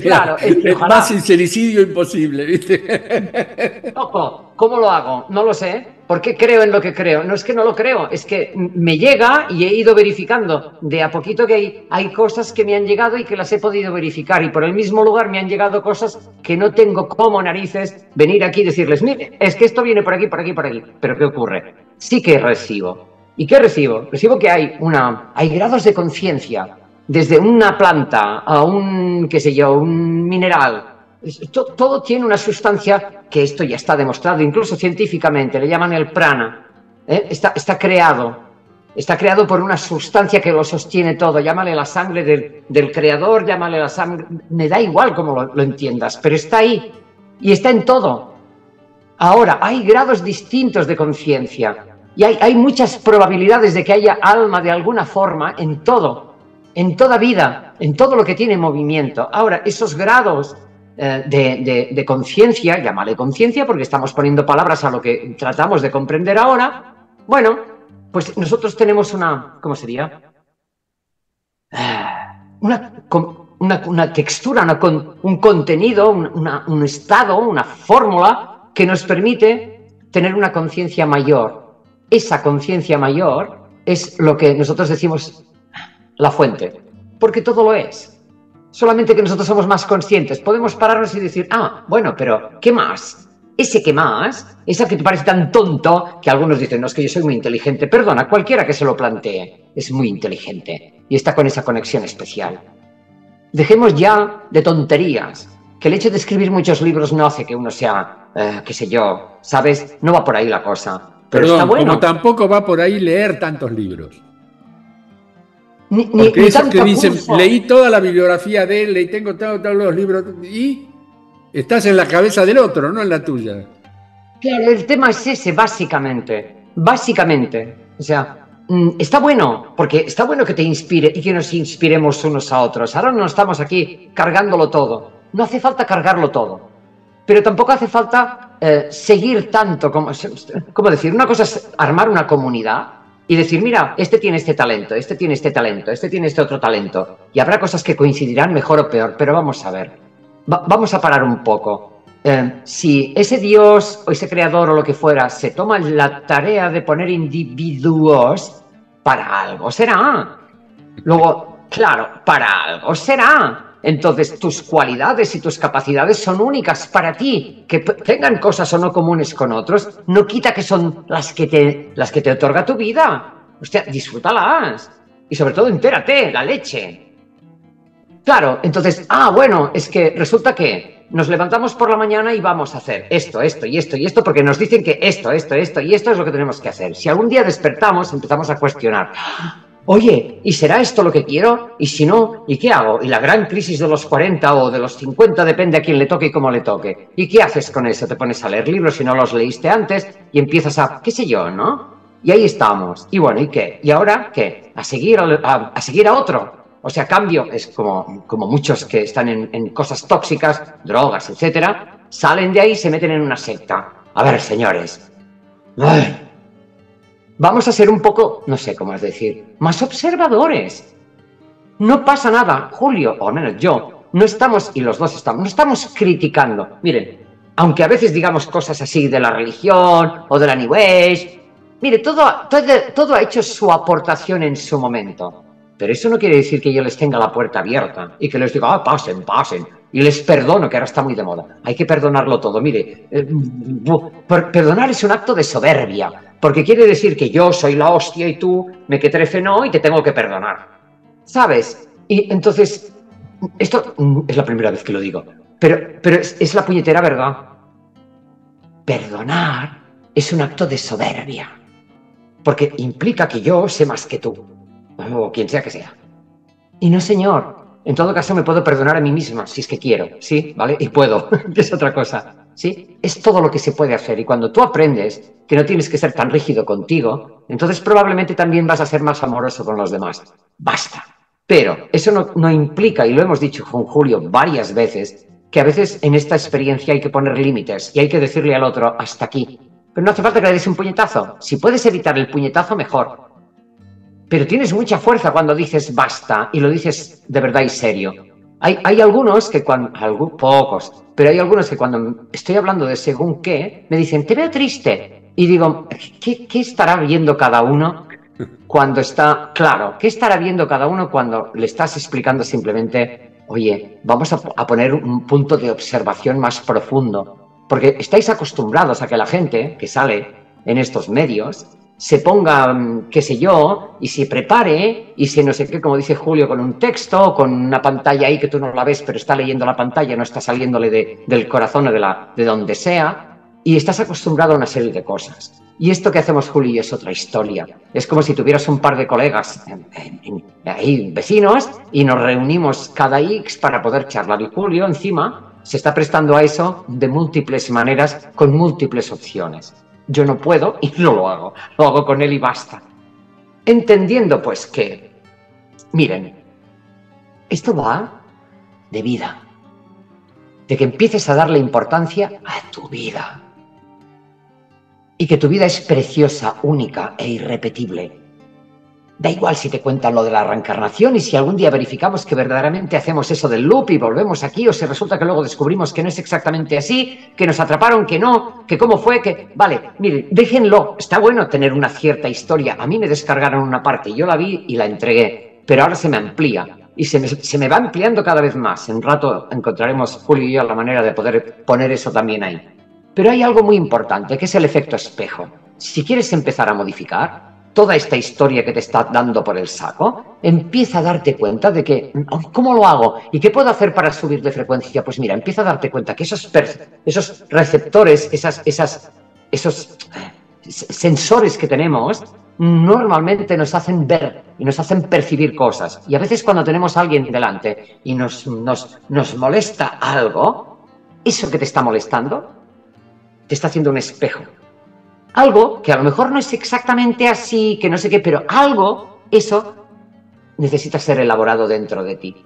Claro, es más sincericidio imposible, ¿viste?
Ojo, ¿cómo lo hago? No lo sé. ¿Por qué creo en lo que creo? No es que no lo creo, es que me llega y he ido verificando de a poquito que hay, hay cosas que me han llegado y que las he podido verificar. Y por el mismo lugar me han llegado cosas que no tengo como narices venir aquí y decirles, mire, es que esto viene por aquí, por aquí, por aquí. Pero ¿qué ocurre? Sí que recibo. ¿Y qué recibo? Recibo que hay, una, hay grados de conciencia, desde una planta a un, qué sé yo, un mineral, todo tiene una sustancia que esto ya está demostrado, incluso científicamente, le llaman el prana. ¿eh? Está, creado, está creado por una sustancia que lo sostiene todo. Llámale la sangre del, creador, llámale la sangre, me da igual cómo lo, entiendas, pero está ahí y está en todo. Ahora, hay grados distintos de conciencia y hay muchas probabilidades de que haya alma de alguna forma en todo, en toda vida, en todo lo que tiene movimiento. Ahora, esos grados eh, de, conciencia, llámale conciencia porque estamos poniendo palabras a lo que tratamos de comprender ahora, bueno, pues nosotros tenemos una, ¿cómo sería? Eh, una, una, textura, un contenido, un estado, una fórmula que nos permite tener una conciencia mayor. Esa conciencia mayor es lo que nosotros decimos la fuente, porque todo lo es solamente que nosotros somos más conscientes. Podemos pararnos y decir, ah, bueno, pero ¿qué más? Ese que más, esa que te parece tan tonto que algunos dicen, no, es que yo soy muy inteligente. Perdona, cualquiera que se lo plantee es muy inteligente y está con esa conexión especial. Dejemos ya de tonterías, que el hecho de escribir muchos libros no hace que uno sea, eh, qué sé yo, ¿sabes? No va por ahí la cosa. Pero está bueno.
como tampoco va por ahí leer tantos libros. Porque esos que dicen, leí toda la bibliografía de él, leí tengo todos, los libros, y estás en la cabeza del otro, no en la tuya.
Claro, el tema es ese, básicamente. Básicamente. O sea, mm, está bueno, porque está bueno que te inspire y que nos inspiremos unos a otros. Ahora no estamos aquí cargándolo todo. No hace falta cargarlo todo. Pero tampoco hace falta eh, seguir tanto como... ¿Cómo decir? Una cosa es armar una comunidad y decir, mira, este tiene este talento, este tiene este talento, este tiene este otro talento. Y habrá cosas que coincidirán mejor o peor, pero vamos a ver. vamos a parar un poco. Eh, si ese Dios o ese creador o lo que fuera se toma la tarea de poner individuos, para algo será. Luego, claro, para algo será. Entonces tus cualidades y tus capacidades son únicas para ti. Que tengan cosas o no comunes con otros, no quita que son las que te, las que te otorga tu vida. Hostia, disfrútalas. Y sobre todo, entérate, la leche. Claro, entonces, ah, bueno, es que resulta que nos levantamos por la mañana y vamos a hacer esto, esto y esto y esto, porque nos dicen que esto, esto, esto y esto es lo que tenemos que hacer. Si algún día despertamos, empezamos a cuestionar oye, ¿y será esto lo que quiero? Y si no, ¿y qué hago? Y la gran crisis de los 40 o de los 50 depende a quién le toque y cómo le toque. ¿Y qué haces con eso? Te pones a leer libros si no los leíste antes y empiezas a, qué sé yo, ¿no? Y ahí estamos. Y bueno, ¿y qué? ¿Y ahora qué? A seguir a, seguir a otro. O sea, cambio, es como, como muchos que están en, cosas tóxicas, drogas, etcétera, salen de ahí y se meten en una secta. A ver, señores. Vamos a ser un poco, no sé cómo es decir, más observadores. No pasa nada, Julio, o al menos yo, no estamos, y los dos estamos, no estamos criticando. Miren, aunque a veces digamos cosas así de la religión o de la New Age, mire, todo, todo, todo ha hecho su aportación en su momento. Pero eso no quiere decir que yo les tenga la puerta abierta y que les diga, ah, pasen, pasen. Y les perdono, que ahora está muy de moda. Hay que perdonarlo todo. Mire, eh, perdonar es un acto de soberbia, porque quiere decir que yo soy la hostia y tú me que no y te tengo que perdonar. ¿Sabes? Y entonces, esto es la primera vez que lo digo, pero, pero es, es la puñetera verdad. Perdonar es un acto de soberbia, porque implica que yo sé más que tú, o quien sea que sea. Y no, señor, en todo caso, me puedo perdonar a mí misma, si es que quiero, ¿sí? ¿Vale? Y puedo, que es otra cosa, ¿sí? Es todo lo que se puede hacer. Y cuando tú aprendes que no tienes que ser tan rígido contigo, entonces probablemente también vas a ser más amoroso con los demás. Basta. Pero eso no, no implica, y lo hemos dicho con Julio varias veces, que a veces en esta experiencia hay que poner límites y hay que decirle al otro hasta aquí. Pero no hace falta que le des un puñetazo. Si puedes evitar el puñetazo, mejor. Pero tienes mucha fuerza cuando dices basta y lo dices de verdad y serio. Hay, hay algunos que cuando, pocos, pero hay algunos que cuando estoy hablando de según qué, me dicen, te veo triste. Y digo, ¿qué, qué estará viendo cada uno cuando está, claro, qué estará viendo cada uno cuando le estás explicando simplemente, oye, vamos a, a poner un punto de observación más profundo? Porque estáis acostumbrados a que la gente que sale en estos medios se ponga, mm, qué sé yo, y se prepare, y se no sé qué, como dice Julio, con un texto, con una pantalla ahí que tú no la ves, pero está leyendo la pantalla, no está saliéndole de, del corazón o de, la, de donde sea, y estás acostumbrado a una serie de cosas. Y esto que hacemos Julio es otra historia. Es como si tuvieras un par de colegas ahí, vecinos, y nos reunimos cada X para poder charlar. Y Julio, encima, se está prestando a eso de múltiples maneras, con múltiples opciones yo no puedo y no lo hago. Lo hago con él y basta. Entendiendo pues que, miren, esto va de vida. De que empieces a darle importancia a tu vida. Y que tu vida es preciosa, única e irrepetible. Da igual si te cuentan lo de la reencarnación y si algún día verificamos que verdaderamente hacemos eso del loop y volvemos aquí o si resulta que luego descubrimos que no es exactamente así, que nos atraparon, que no, que cómo fue, que... Vale, miren, déjenlo. Está bueno tener una cierta historia. A mí me descargaron una parte, yo la vi y la entregué, pero ahora se me amplía y se me, se me va ampliando cada vez más. En rato encontraremos, Julio y yo, la manera de poder poner eso también ahí. Pero hay algo muy importante, que es el efecto espejo. Si quieres empezar a modificar, toda esta historia que te está dando por el saco, empieza a darte cuenta de que, ¿cómo lo hago? ¿Y qué puedo hacer para subir de frecuencia? Pues mira, empieza a darte cuenta que esos, receptores, esas, esos eh, sensores que tenemos, normalmente nos hacen ver y nos hacen percibir cosas. Y a veces cuando tenemos alguien delante y nos molesta algo, eso que te está molestando, te está haciendo un espejo algo que a lo mejor no es exactamente así, que no sé qué, pero algo, eso necesita ser elaborado dentro de ti.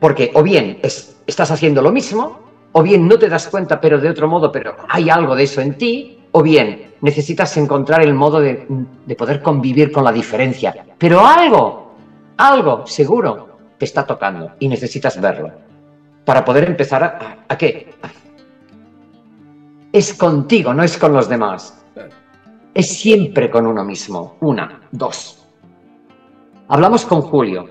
Porque o bien estás haciendo lo mismo, o bien no te das cuenta, pero de otro modo, pero hay algo de eso en ti, o bien necesitas encontrar el modo de, poder convivir con la diferencia. Pero algo, algo seguro te está tocando y necesitas verlo para poder empezar a, a qué? Es contigo, no es con los demás es siempre con uno mismo. Una, dos. Hablamos con Julio.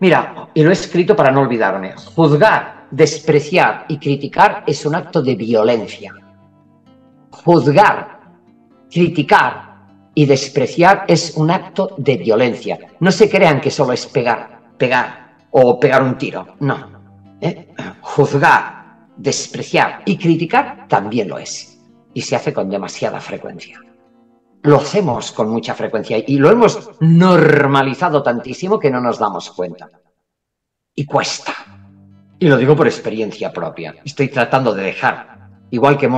Mira, y lo he escrito para no olvidarme. Juzgar, despreciar y criticar es un acto de violencia. Juzgar, criticar y despreciar es un acto de violencia. No se crean que solo es pegar, pegar o pegar un tiro. No. ¿Eh? Juzgar, despreciar y criticar también lo es. Y se hace con demasiada frecuencia lo hacemos con mucha frecuencia y lo hemos normalizado tantísimo que no nos damos cuenta. Y cuesta. Y lo digo por experiencia propia. Estoy tratando de dejar, igual que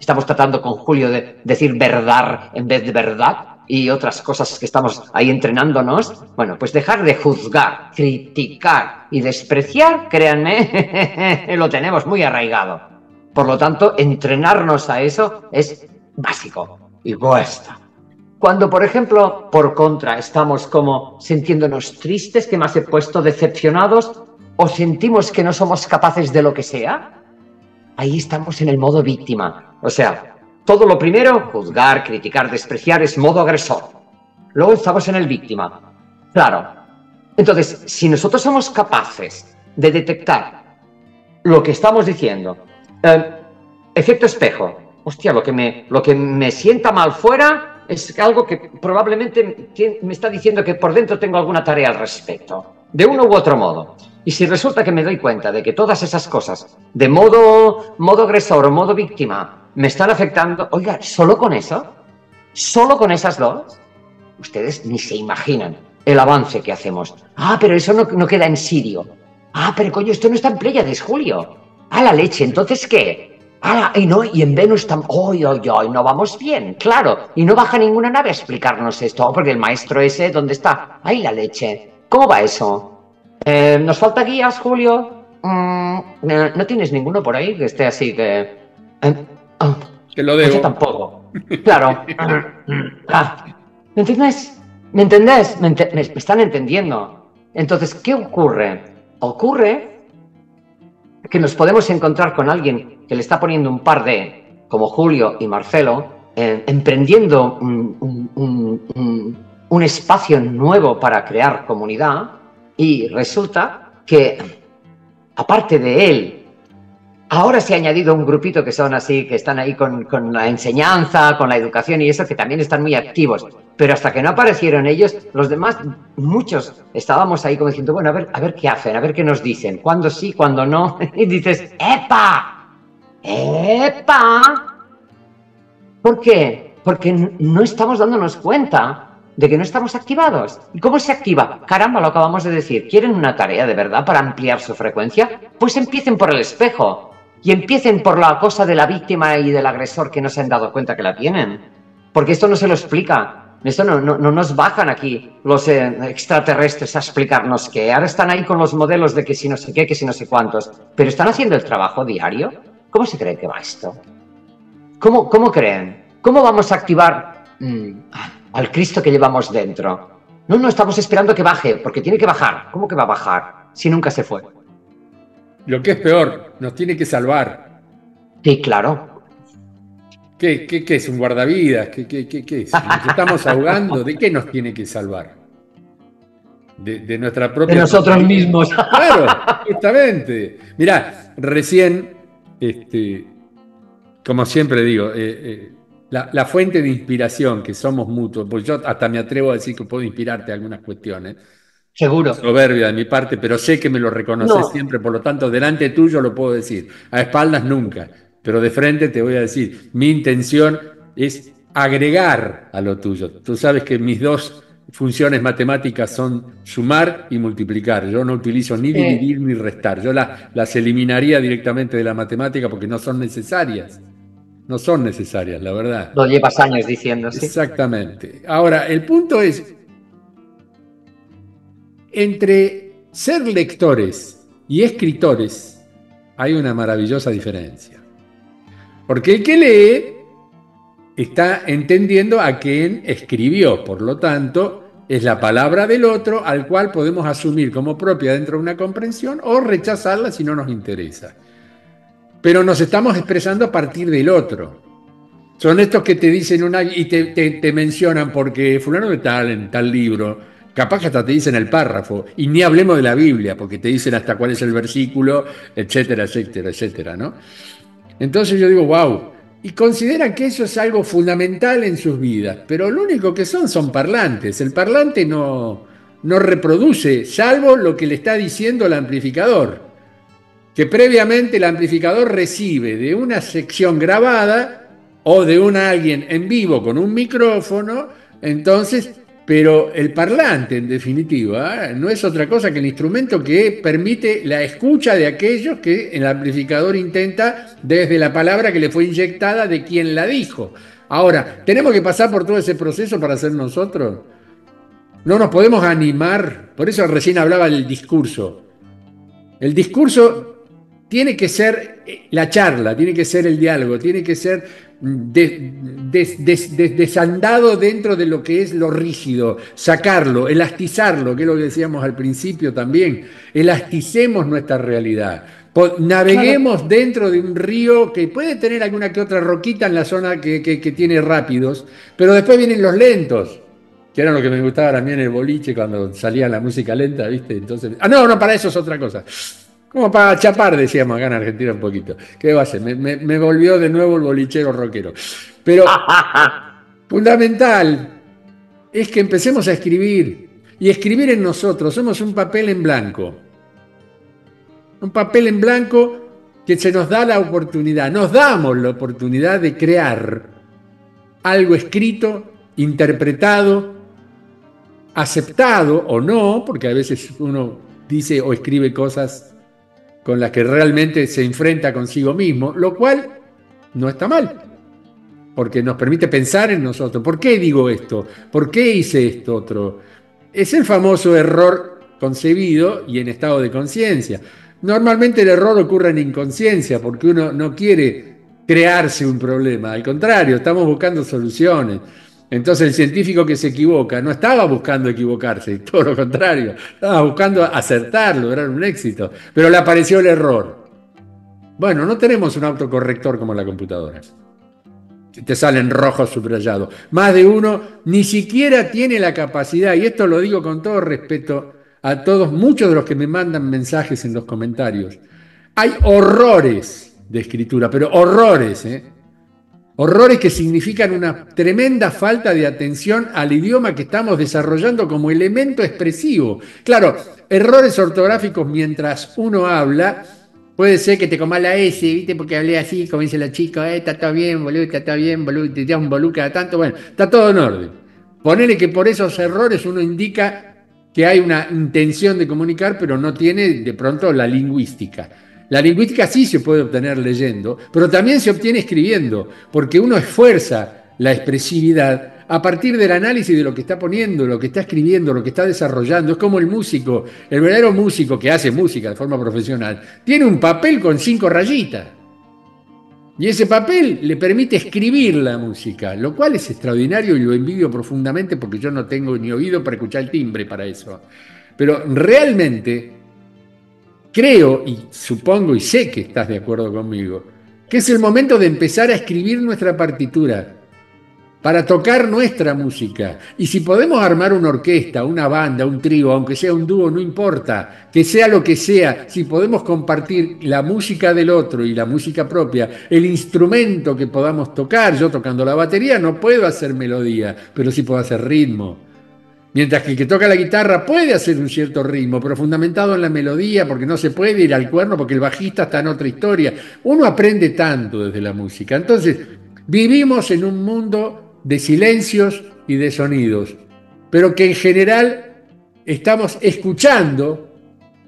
estamos tratando con Julio de decir verdad en vez de verdad y otras cosas que estamos ahí entrenándonos, bueno, pues dejar de juzgar, criticar y despreciar, créanme, lo tenemos muy arraigado. Por lo tanto, entrenarnos a eso es básico y cuesta. Cuando, por ejemplo, por contra, estamos como sintiéndonos tristes, que más he puesto decepcionados, o sentimos que no somos capaces de lo que sea, ahí estamos en el modo víctima. O sea, todo lo primero, juzgar, criticar, despreciar, es modo agresor. Luego estamos en el víctima. Claro, Entonces, si nosotros somos capaces de detectar lo que estamos diciendo, eh, efecto espejo, hostia, lo que, me, lo que me sienta mal fuera es algo que probablemente me está diciendo que por dentro tengo alguna tarea al respecto, de uno u otro modo. Y si resulta que me doy cuenta de que todas esas cosas, de modo, modo agresor o modo víctima, me están afectando, oiga, solo con eso, solo con esas dos, ustedes ni se imaginan el avance que hacemos. Ah, pero eso no, queda en Sirio. Ah, pero coño, esto no está en Pléyades, Julio. A la leche, entonces ¿qué? Ah, y no, y en Venus estamos. ¡Ay, ay, ay! No vamos bien, claro. Y no baja ninguna nave a explicarnos esto, porque el maestro ese, ¿dónde está? ¡Ay, la leche! ¿Cómo va eso? Eh, ¿Nos falta guías, Julio? Mm, eh, ¿No tienes ninguno por ahí que esté así que...
Eh, oh, que lo debo.
Yo tampoco. Claro. Ah, ¿Me entiendes? ¿Me entendés? ¿Me, ¿Me, están entendiendo? Entonces, ¿qué ocurre? Ocurre que nos podemos encontrar con alguien que le está poniendo un par de, como Julio y Marcelo, emprendiendo un, un espacio nuevo para crear comunidad y resulta que, aparte de él, ahora se ha añadido un grupito que son así, que están ahí con, la enseñanza, con la educación y eso, que también están muy activos. Pero hasta que no aparecieron ellos, los demás, muchos, estábamos ahí como diciendo, bueno, a ver, a ver qué hacen, a ver qué nos dicen, cuándo sí, cuándo no. Y dices, ¡epa! ¡epa! ¿Por qué? Porque no estamos dándonos cuenta de que no estamos activados. ¿Y cómo se activa? Caramba, lo acabamos de decir. ¿Quieren una tarea de verdad para ampliar su frecuencia? Pues empiecen por el espejo. Y empiecen por la cosa de la víctima y del agresor que no se han dado cuenta que la tienen. Porque esto no se lo explica. Esto no, no, nos bajan aquí los eh, extraterrestres a explicarnos qué. Ahora están ahí con los modelos de que si no sé qué, que si no sé cuántos. Pero están haciendo el trabajo diario. ¿Cómo se cree que va esto? ¿Cómo, cómo creen? ¿Cómo vamos a activar? Mm, al Cristo que llevamos dentro. No, no estamos esperando que baje, porque tiene que bajar. ¿Cómo que va a bajar si nunca se fue?
Lo que es peor, nos tiene que salvar.
Sí, claro.
¿Qué, qué, es? ¿Un guardavidas? ¿Qué, qué, qué es? ¿Nos estamos ahogando? ¿De qué nos tiene que salvar? De, nuestra propia...
De nosotros mismos.
Claro, justamente. Mirá, recién, este, como siempre digo, eh, eh, la, fuente de inspiración que somos mutuos, pues yo hasta me atrevo a decir que puedo inspirarte algunas cuestiones.
Seguro.
Soberbia de mi parte, pero sé que me lo reconoces siempre, por lo tanto, delante tuyo lo puedo decir. A espaldas nunca, pero de frente te voy a decir, mi intención es agregar a lo tuyo. Tú sabes que mis dos funciones matemáticas son sumar y multiplicar. Yo no utilizo ni dividir ni restar. Yo las eliminaría directamente de la matemática porque no son necesarias no son necesarias, la verdad.
Lo llevas años diciendo,
sí. Exactamente. Ahora, el punto es, entre ser lectores y escritores hay una maravillosa diferencia. Porque el que lee está entendiendo a quien escribió, por lo tanto, es la palabra del otro al cual podemos asumir como propia dentro de una comprensión o rechazarla si no nos interesa pero nos estamos expresando a partir del otro. Son estos que te dicen una y te, mencionan porque fulano de tal en tal libro, capaz que hasta te dicen el párrafo, y ni hablemos de la Biblia, porque te dicen hasta cuál es el versículo, etcétera, etcétera, etcétera, ¿no? Entonces yo digo, wow, y consideran que eso es algo fundamental en sus vidas, pero lo único que son son parlantes. El parlante no, no reproduce, salvo lo que le está diciendo el amplificador que previamente el amplificador recibe de una sección grabada o de un alguien en vivo con un micrófono, entonces, pero el parlante en definitiva no es otra cosa que el instrumento que permite la escucha de aquellos que el amplificador intenta desde la palabra que le fue inyectada de quien la dijo. Ahora, ¿tenemos que pasar por todo ese proceso para ser nosotros? No nos podemos animar, por eso recién hablaba del discurso. El discurso tiene que ser eh, la charla, tiene que ser el diálogo, tiene que ser desandado dentro de lo que es lo rígido, sacarlo, elastizarlo, que es lo que decíamos al principio también, elasticemos nuestra realidad. Naveguemos dentro de un río que puede tener alguna que otra roquita en la zona que, que tiene rápidos, pero después vienen los lentos que era lo que me gustaba también el boliche cuando salía la música lenta, ¿viste? Entonces, ah, no, no, para eso es otra cosa. Como para chapar, decíamos acá en Argentina un poquito. ¿Qué va a ser? Me, volvió de nuevo el bolichero rockero. Pero fundamental es que empecemos a escribir. Y escribir en nosotros. Somos un papel en blanco. Un papel en blanco que se nos da la oportunidad, nos damos la oportunidad de crear algo escrito, interpretado, aceptado o no, porque a veces uno dice o escribe cosas con las que realmente se enfrenta consigo mismo, lo cual no está mal, porque nos permite pensar en nosotros. ¿Por qué digo esto? ¿Por qué hice esto otro? Es el famoso error concebido y en estado de conciencia. Normalmente el error ocurre en inconsciencia porque uno no quiere crearse un problema, al contrario, estamos buscando soluciones. Entonces el científico que se equivoca no estaba buscando equivocarse, todo lo contrario, estaba buscando acertar, lograr un éxito, pero le apareció el error. Bueno, no tenemos un autocorrector como la computadora. Te salen rojos subrayados. Más de uno ni siquiera tiene la capacidad, y esto lo digo con todo respeto, a todos, muchos de los que me mandan mensajes en los comentarios. Hay horrores de escritura, pero horrores, ¿eh? Horrores que significan una tremenda falta de atención al idioma que estamos desarrollando como elemento expresivo. Claro, errores ortográficos mientras uno habla, puede ser que te comas la S, ¿viste? Porque hablé así, como dice la chica, eh, está todo bien, boludo, está todo bien, boludo, te das un boludo cada tanto, bueno, está todo en orden. Ponele que por esos errores uno indica que hay una intención de comunicar, pero no tiene de pronto la lingüística. La lingüística sí se puede obtener leyendo, pero también se obtiene escribiendo, porque uno esfuerza la expresividad a partir del análisis de lo que está poniendo, lo que está escribiendo, lo que está desarrollando. Es como el músico, el verdadero músico que hace música de forma profesional, tiene un papel con cinco rayitas. Y ese papel le permite escribir la música, lo cual es extraordinario y lo envidio profundamente porque yo no tengo ni oído para escuchar el timbre para eso. Pero realmente creo y supongo y sé que estás de acuerdo conmigo, que es el momento de empezar a escribir nuestra partitura, para tocar nuestra música. Y si podemos armar una orquesta, una banda, un trío, aunque sea un dúo, no importa, que sea lo que sea, si podemos compartir la música del otro y la música propia, el instrumento que podamos tocar, yo tocando la batería no puedo hacer melodía, pero sí puedo hacer ritmo. Mientras que el que toca la guitarra puede hacer un cierto ritmo, pero fundamentado en la melodía, porque no se puede ir al cuerno, porque el bajista está en otra historia. Uno aprende tanto desde la música. Entonces, vivimos en un mundo de silencios y de sonidos, pero que en general estamos escuchando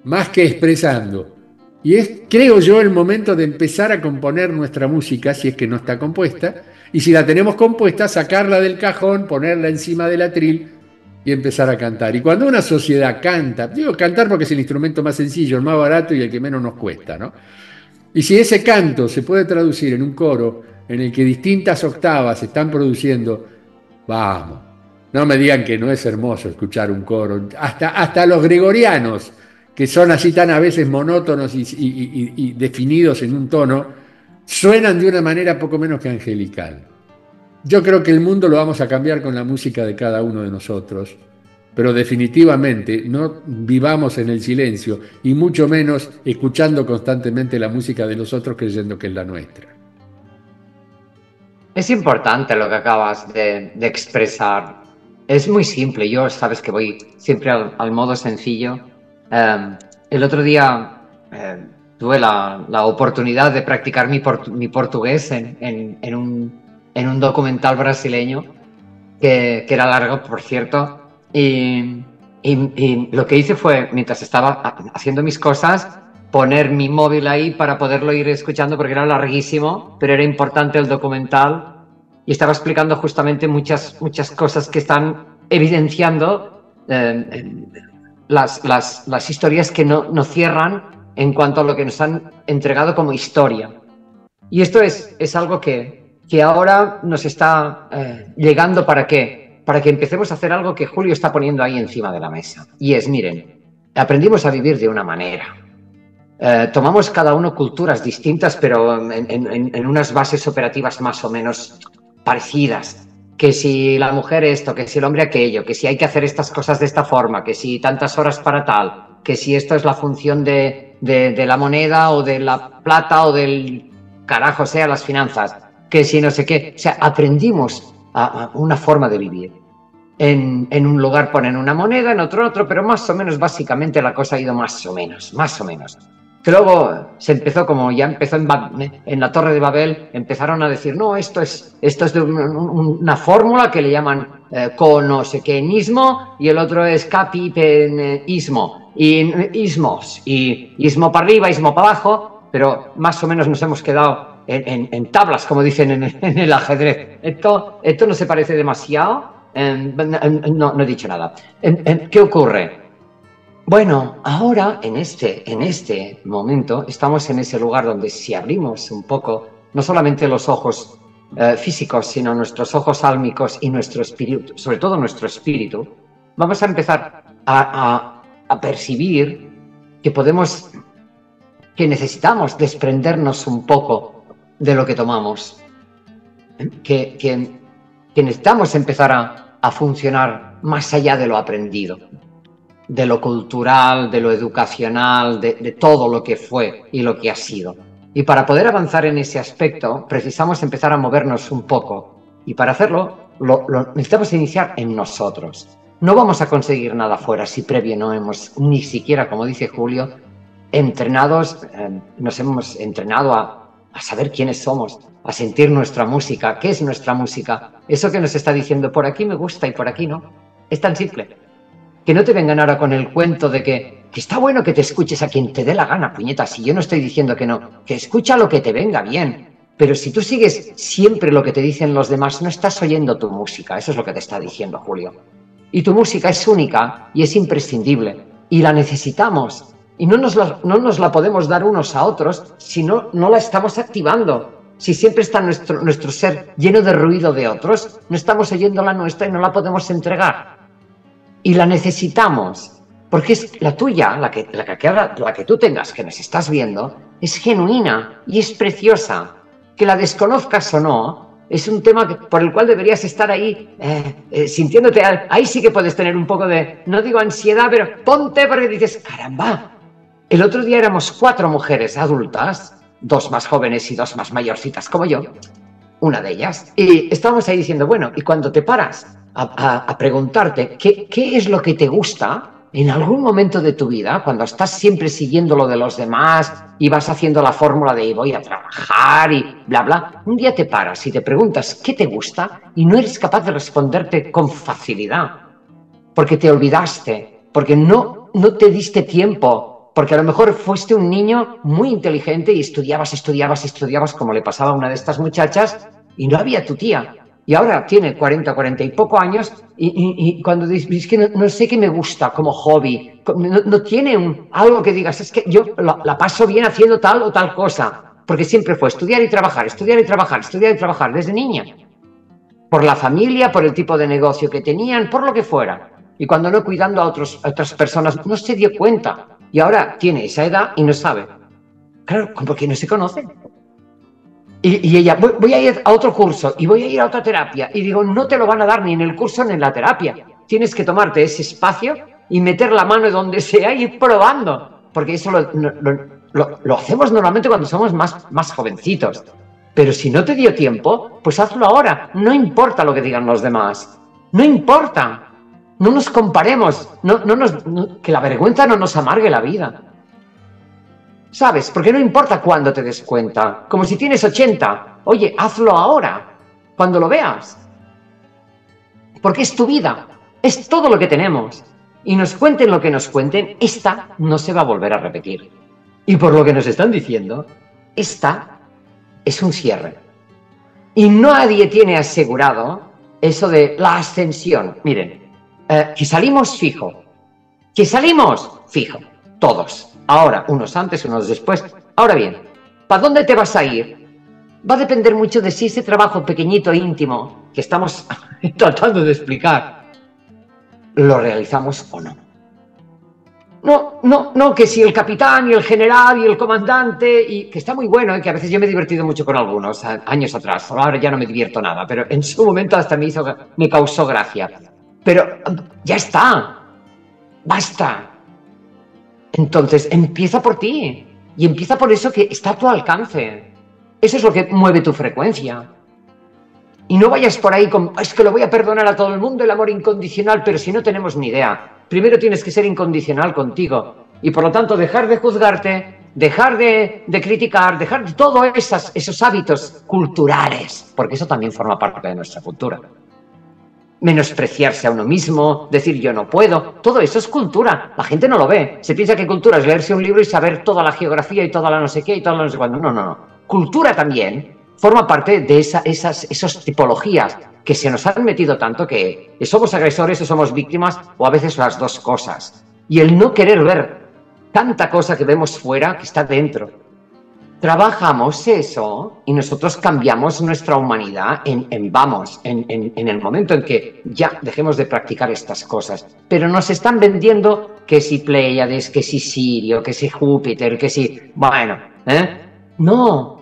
más que expresando. Y es, creo yo, el momento de empezar a componer nuestra música, si es que no está compuesta, y si la tenemos compuesta, sacarla del cajón, ponerla encima del atril y empezar a cantar. Y cuando una sociedad canta, digo cantar porque es el instrumento más sencillo, el más barato y el que menos nos cuesta, ¿no? Y si ese canto se puede traducir en un coro en el que distintas octavas se están produciendo, vamos, no me digan que no es hermoso escuchar un coro, hasta, hasta los gregorianos, que son así tan a veces monótonos y, y definidos en un tono, suenan de una manera poco menos que angelical. Yo creo que el mundo lo vamos a cambiar con la música de cada uno de nosotros, pero definitivamente no vivamos en el silencio y mucho menos escuchando constantemente la música de los otros creyendo que es la nuestra.
Es importante lo que acabas de, expresar. Es muy simple. Yo sabes que voy siempre al, modo sencillo. Em, el otro día em, tuve la, oportunidad de practicar mi, portugués en, un, documental brasileño que, era largo, por cierto. y, lo que hice fue, mientras estaba haciendo mis cosas, poner mi móvil ahí para poderlo ir escuchando porque era larguísimo, pero era importante el documental y estaba explicando justamente muchas, muchas cosas que están evidenciando eh, las, las, las, historias que no, no, cierran en cuanto a lo que nos han entregado como historia. Y esto es, es algo que, que ahora nos está eh, llegando para qué? Para que empecemos a hacer algo que Julio está poniendo ahí encima de la mesa. Y es, miren, aprendimos a vivir de una manera eh, tomamos cada uno culturas distintas, pero en, unas bases operativas más o menos parecidas. que si la mujer esto, que si el hombre aquello, que si hay que hacer estas cosas de esta forma, que si tantas horas para tal, que si esto es la función de, de, la moneda o de la plata o del carajo sea las finanzas, que si no sé qué. O sea, aprendimos a, una forma de vivir. En, en, un lugar ponen una moneda, en otro otro, pero más o menos básicamente la cosa ha ido más o menos, más o menos luego se empezó, como ya empezó en, la Torre de Babel, empezaron a decir, no, esto es, esto es de una fórmula que le llaman eh, no sé qué y el otro es capipenismo y ismos, y ismo para arriba, ismo para abajo, pero más o menos nos hemos quedado en, tablas, como dicen en, el ajedrez. Esto, esto no se parece demasiado. no, no he dicho nada. ¿Qué ocurre? Bueno, ahora en este, en este momento estamos en ese lugar donde si abrimos un poco, no solamente los ojos eh, físicos, sino nuestros ojos álmicos y nuestro espíritu, sobre todo nuestro espíritu, vamos a empezar a, percibir que podemos, que necesitamos desprendernos un poco de lo que tomamos, que, que, necesitamos empezar a, a funcionar más allá de lo aprendido de lo cultural, de lo educacional, de, todo lo que fue y lo que ha sido. Y para poder avanzar en ese aspecto, precisamos empezar a movernos un poco. Y para hacerlo, lo, necesitamos iniciar en nosotros. No vamos a conseguir nada fuera si previo no hemos, ni siquiera, como dice Julio, entrenados, eh, nos hemos entrenado a, a saber quiénes somos, a sentir nuestra música, qué es nuestra música. Eso que nos está diciendo, por aquí me gusta y por aquí no. Es tan simple que no te vengan ahora con el cuento de que, está bueno que te escuches a quien te dé la gana, puñeta, si yo no estoy diciendo que no, que escucha lo que te venga bien. Pero si tú sigues siempre lo que te dicen los demás, no estás oyendo tu música, eso es lo que te está diciendo Julio. Y tu música es única y es imprescindible, y la necesitamos. Y no nos la, no nos la podemos dar unos a otros si no, no la estamos activando. Si siempre está nuestro, nuestro ser lleno de ruido de otros, no estamos oyendo la nuestra y no la podemos entregar y la necesitamos, porque es la tuya, la que, la que, la que tú tengas, que nos estás viendo, es genuina y es preciosa. Que la desconozcas o no, es un tema por el cual deberías estar ahí eh, eh, sintiéndote. Ahí sí que puedes tener un poco de, no digo ansiedad, pero ponte porque dices, caramba. El otro día éramos cuatro mujeres adultas, dos más jóvenes y dos más mayorcitas como yo, una de ellas, y estábamos ahí diciendo, bueno, y cuando te paras a, preguntarte qué, qué es lo que te gusta en algún momento de tu vida, cuando estás siempre siguiendo lo de los demás y vas haciendo la fórmula de voy a trabajar y bla, bla, un día te paras y te preguntas qué te gusta y no eres capaz de responderte con facilidad, porque te olvidaste, porque no, no te diste tiempo, porque a lo mejor fuiste un niño muy inteligente y estudiabas, estudiabas, estudiabas, como le pasaba a una de estas muchachas, y no había tu tía y ahora tiene 40, 40 y poco años y, cuando dices que no, sé qué me gusta como hobby, no, tiene un, algo que digas, es que yo la, paso bien haciendo tal o tal cosa, porque siempre fue estudiar y trabajar, estudiar y trabajar, estudiar y trabajar desde niña, por la familia, por el tipo de negocio que tenían, por lo que fuera. Y cuando no cuidando a, otros, a otras personas, no se dio cuenta. Y ahora tiene esa edad y no sabe. Claro, porque no se conoce. Y, ella, voy, a ir a otro curso y voy a ir a otra terapia. Y digo, no te lo van a dar ni en el curso ni en la terapia. Tienes que tomarte ese espacio y meter la mano donde sea y ir probando. Porque eso lo, hacemos normalmente cuando somos más, más jovencitos. Pero si no te dio tiempo, pues hazlo ahora. No importa lo que digan los demás. No importa. No nos comparemos. No, no nos, que la vergüenza no nos amargue la vida. ¿Sabes? Porque no importa cuándo te des cuenta. Como si tienes 80. Oye, hazlo ahora, cuando lo veas. Porque es tu vida. Es todo lo que tenemos. Y nos cuenten lo que nos cuenten, esta no se va a volver a repetir. Y por lo que nos están diciendo, esta es un cierre. Y nadie tiene asegurado eso de la ascensión. Miren, eh, que salimos fijo. Que salimos fijo. Todos. Ahora, unos antes, unos después. Ahora bien, ¿para dónde te vas a ir? Va a depender mucho de si ese trabajo pequeñito íntimo que estamos tratando de explicar, lo realizamos o no. no, no, no, que si el capitán y el general y el comandante, y que está muy bueno, y ¿eh? que a veces yo me he divertido mucho con algunos años atrás, ahora ya no me divierto nada, pero en su momento hasta me, hizo, me causó gracia. Pero ya está, basta. Entonces empieza por ti y empieza por eso que está a tu alcance. Eso es lo que mueve tu frecuencia. Y no vayas por ahí con, es que lo voy a perdonar a todo el mundo, el amor incondicional, pero si no tenemos ni idea primero tienes que ser incondicional contigo y por lo tanto dejar de juzgarte, dejar de, criticar, dejar de todos esos, esos hábitos culturales, porque eso también forma parte de nuestra cultura. Menospreciarse a uno mismo, decir yo no puedo, todo eso es cultura. La gente no lo ve. Se piensa que cultura es leerse un libro y saber toda la geografía y toda la no sé qué y toda la no sé cuándo. No, no, no. Cultura también forma parte de esa, esas, esas tipologías que se nos han metido tanto que somos agresores o somos víctimas o a veces las dos cosas. Y el no querer ver tanta cosa que vemos fuera que está dentro. Trabajamos eso y nosotros cambiamos nuestra humanidad en, vamos, en, en, el momento en que ya dejemos de practicar estas cosas. Pero nos están vendiendo que si Pleiades, que si Sirio, que si Júpiter, que si... Bueno, ¿eh? No.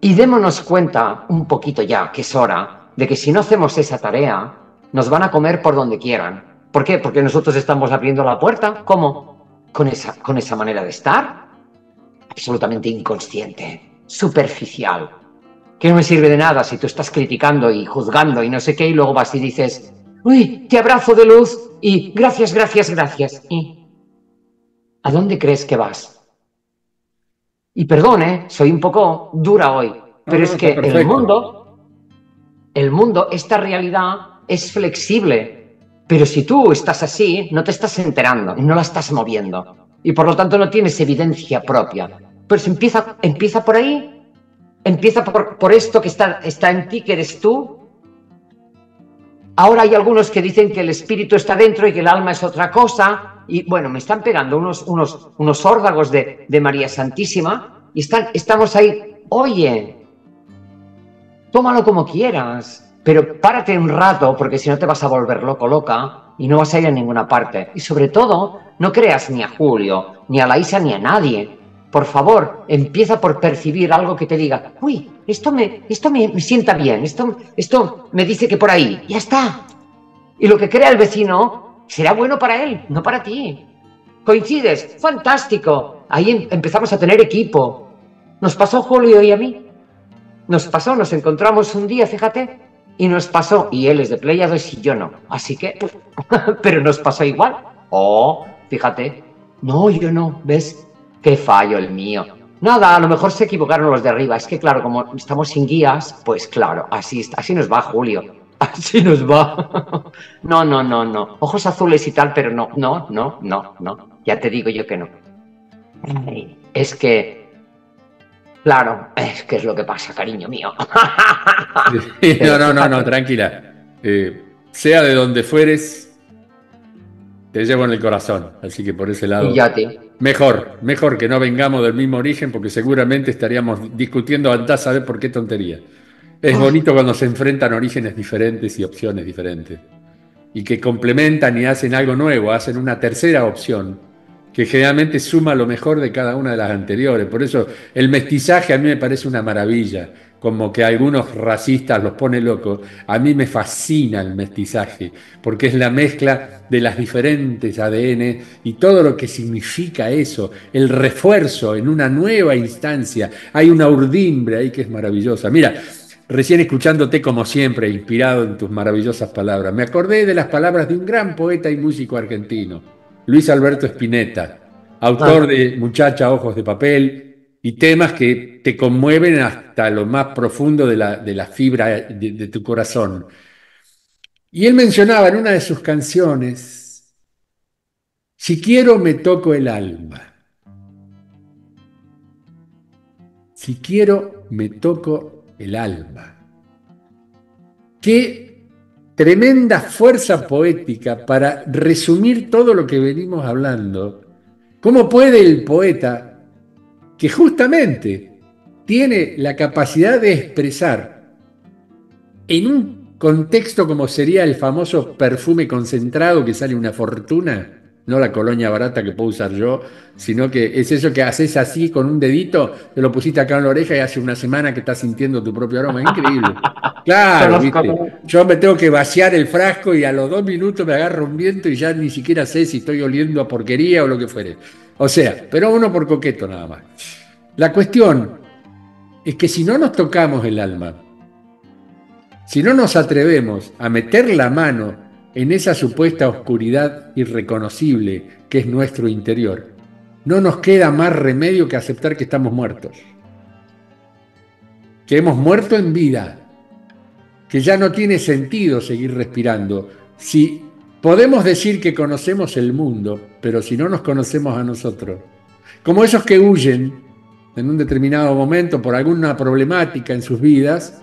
Y démonos cuenta un poquito ya, que es hora, de que si no hacemos esa tarea, nos van a comer por donde quieran. ¿Por qué? Porque nosotros estamos abriendo la puerta. ¿Cómo? Con esa, con esa manera de estar. Absolutamente inconsciente, superficial. Que no me sirve de nada si tú estás criticando y juzgando y no sé qué, y luego vas y dices, uy, te abrazo de luz y gracias, gracias, gracias. ¿Y a dónde crees que vas? Y perdone, soy un poco dura hoy, pero es que el mundo el mundo, esta realidad es flexible, pero si tú estás así, no te estás enterando, no la estás moviendo y por lo tanto no tienes evidencia propia. Pues empieza, empieza por ahí, empieza por, por esto que está, está en ti, que eres tú. Ahora hay algunos que dicen que el espíritu está dentro y que el alma es otra cosa. Y bueno, me están pegando unos, unos, unos órdagos de, de María Santísima y están, estamos ahí. Oye, tómalo como quieras, pero párate un rato porque si no te vas a volver loco, loca y no vas a ir a ninguna parte. Y sobre todo, no creas ni a Julio, ni a la Isa, ni a nadie. Por favor, empieza por percibir algo que te diga, uy, esto me, esto me, sienta bien, esto, esto me dice que por ahí, ya está. Y lo que crea el vecino será bueno para él, no para ti. ¿Coincides? Fantástico. Ahí em, empezamos a tener equipo. Nos pasó Julio y a mí. Nos pasó, nos encontramos un día, fíjate, y nos pasó, y él es de 2 y yo no. Así que, pero nos pasó igual. Oh, fíjate, no, yo no, ¿ves? Qué fallo el mío. Nada, a lo mejor se equivocaron los de arriba. Es que, claro, como estamos sin guías, pues claro, así, así nos va Julio. Así nos va. No, no, no, no. Ojos azules y tal, pero no, no, no, no, no. Ya te digo yo que no. Es que Claro, es que es lo que pasa, cariño mío.
no, no, no, no, tranquila. Eh, sea de donde fueres, te llevo en el corazón. Así que por ese lado. Mejor, mejor que no vengamos del mismo origen, porque seguramente estaríamos discutiendo antes saber por qué tontería. Es bonito cuando se enfrentan orígenes diferentes y opciones diferentes. Y que complementan y hacen algo nuevo, hacen una tercera opción que generalmente suma lo mejor de cada una de las anteriores. Por eso el mestizaje a mí me parece una maravilla, como que a algunos racistas los pone locos. A mí me fascina el mestizaje, porque es la mezcla de las diferentes ADN y todo lo que significa eso, el refuerzo en una nueva instancia. Hay una urdimbre ahí que es maravillosa. Mira, Recién escuchándote como siempre, inspirado en tus maravillosas palabras, me acordé de las palabras de un gran poeta y músico argentino, Luis Alberto Spinetta, autor ah. de Muchacha, Ojos de Papel y temas que te conmueven hasta lo más profundo de la, fibra de, tu corazón. Y él mencionaba en una de sus canciones, si quiero me toco el alma. Si quiero me toco el alma. Qué tremenda fuerza poética para resumir todo lo que venimos hablando. ¿Cómo puede el poeta, que justamente tiene la capacidad de expresar en un contexto como sería el famoso perfume concentrado que sale una fortuna, no la colonia barata que puedo usar yo, sino que es eso que haces así con un dedito, te lo pusiste acá en la oreja y hace una semana que estás sintiendo tu propio aroma. Increíble. Claro, ¿viste? yo me tengo que vaciar el frasco y a los dos minutos me agarro un viento y ya ni siquiera sé si estoy oliendo a porquería o lo que fuere. O sea, pero uno por coqueto nada más. La cuestión es que si no nos tocamos el alma, si no nos atrevemos a meter la mano en esa supuesta oscuridad irreconocible que es nuestro interior, no nos queda más remedio que aceptar que estamos muertos, que hemos muerto en vida, que ya no tiene sentido seguir respirando. Si podemos decir que conocemos el mundo, pero si no nos conocemos a nosotros, como esos que huyen en un determinado momento por alguna problemática en sus vidas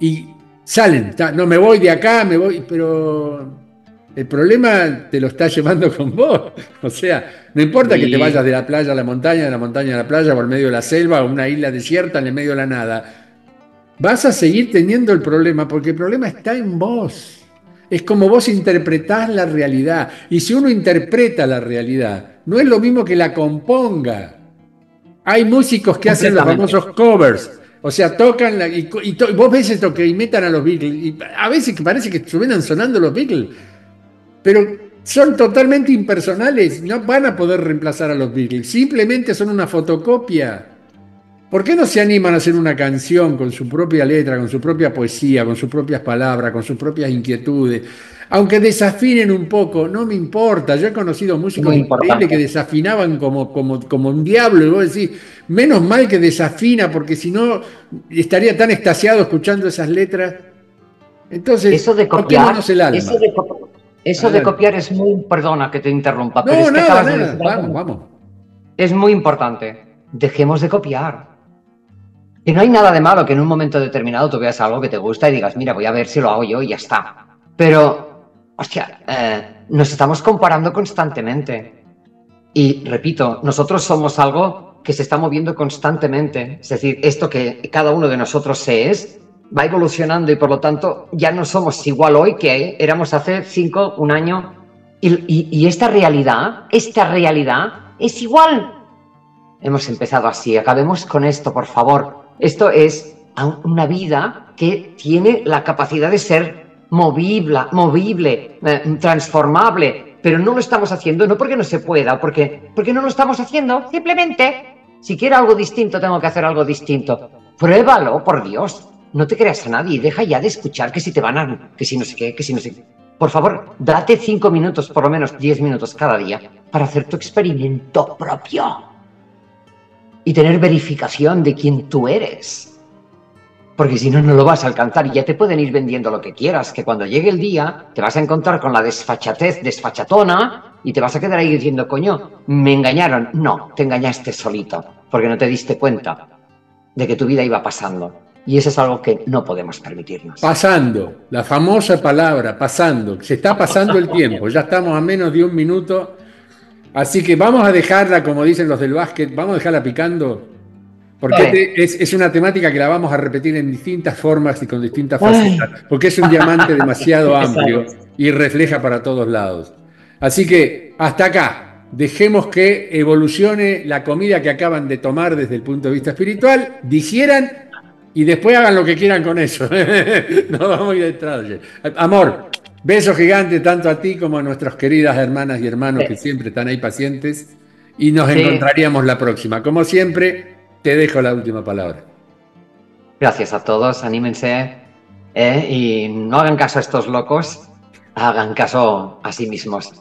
y salen, no me voy de acá, me voy, pero el problema te lo está llevando con vos. O sea, no importa que te vayas de la playa a la montaña, de la montaña a la playa, por medio de la selva, o una isla desierta en el medio de la nada. Vas a seguir teniendo el problema porque el problema está en vos. Es como vos interpretás la realidad. Y si uno interpreta la realidad, no es lo mismo que la componga. Hay músicos que hacen los famosos covers. O sea, tocan la, y, vos ves esto que imitan a los Beatles. Y a veces parece que estuvieran sonando los Beatles pero son totalmente impersonales, no van a poder reemplazar a los Beatles, simplemente son una fotocopia. ¿Por qué no se animan a hacer una canción con su propia letra, con su propia poesía, con sus propias palabras, con sus propias inquietudes? Aunque desafinen un poco, no me importa. Yo he conocido músicos increíbles que desafinaban como, como, como un diablo. Y vos decís, menos mal que desafina, porque si no estaría tan extasiado escuchando esas letras. Entonces,
eso de copiar, el alma. Eso de, eso de copiar es muy. Perdona que te interrumpa, pero es que
vamos, vamos.
Es muy importante. Dejemos de copiar. Y no hay nada de malo que en un momento determinado tú veas algo que te gusta y digas, mira, voy a ver si lo hago yo y ya está. Pero, hostia, eh, nos estamos comparando constantemente. Y repito, nosotros somos algo que se está moviendo constantemente. Es decir, esto que cada uno de nosotros se es, va evolucionando y por lo tanto ya no somos igual hoy que éramos hace cinco, un año. Y, esta realidad, esta realidad es igual. Hemos empezado así, acabemos con esto, por favor. Esto es una vida que tiene la capacidad de ser movible, movible, eh, transformable, pero no lo estamos haciendo, no porque no se pueda, porque, porque no lo estamos haciendo, simplemente, si quiero algo distinto, tengo que hacer algo distinto. Pruébalo, por Dios no te creas a nadie, deja ya de escuchar que si te van a, que si no sé qué, que si no sé qué. Por favor, date cinco minutos, por lo menos diez minutos cada día, para hacer tu experimento propio y tener verificación de quién tú eres. Porque si no, no lo vas a alcanzar y ya te pueden ir vendiendo lo que quieras, que cuando llegue el día te vas a encontrar con la desfachatez, desfachatona, y te vas a quedar ahí diciendo, coño, me engañaron. No, te engañaste solito, porque no te diste cuenta de que tu vida iba pasando. Y eso es algo que no podemos permitirnos.
Pasando, la famosa palabra, pasando. Se está pasando el tiempo, ya estamos a menos de un minuto. Así que vamos a dejarla, como dicen los del básquet, vamos a dejarla picando. Porque es, una temática que la vamos a repetir en distintas formas y con distintas facetas. Porque es un diamante demasiado amplio y refleja para todos lados. Así que hasta acá. Dejemos que evolucione la comida que acaban de tomar desde el punto de vista espiritual, digieran y después hagan lo que quieran con eso. no vamos a ir detrás. Amor, beso gigante tanto a ti como a nuestras queridas hermanas y hermanos que siempre están ahí pacientes. Y nos encontraríamos la próxima. Como siempre, te dejo la última palabra.
Gracias a todos, anímense ¿eh? y no hagan caso a estos locos, hagan caso a sí mismos.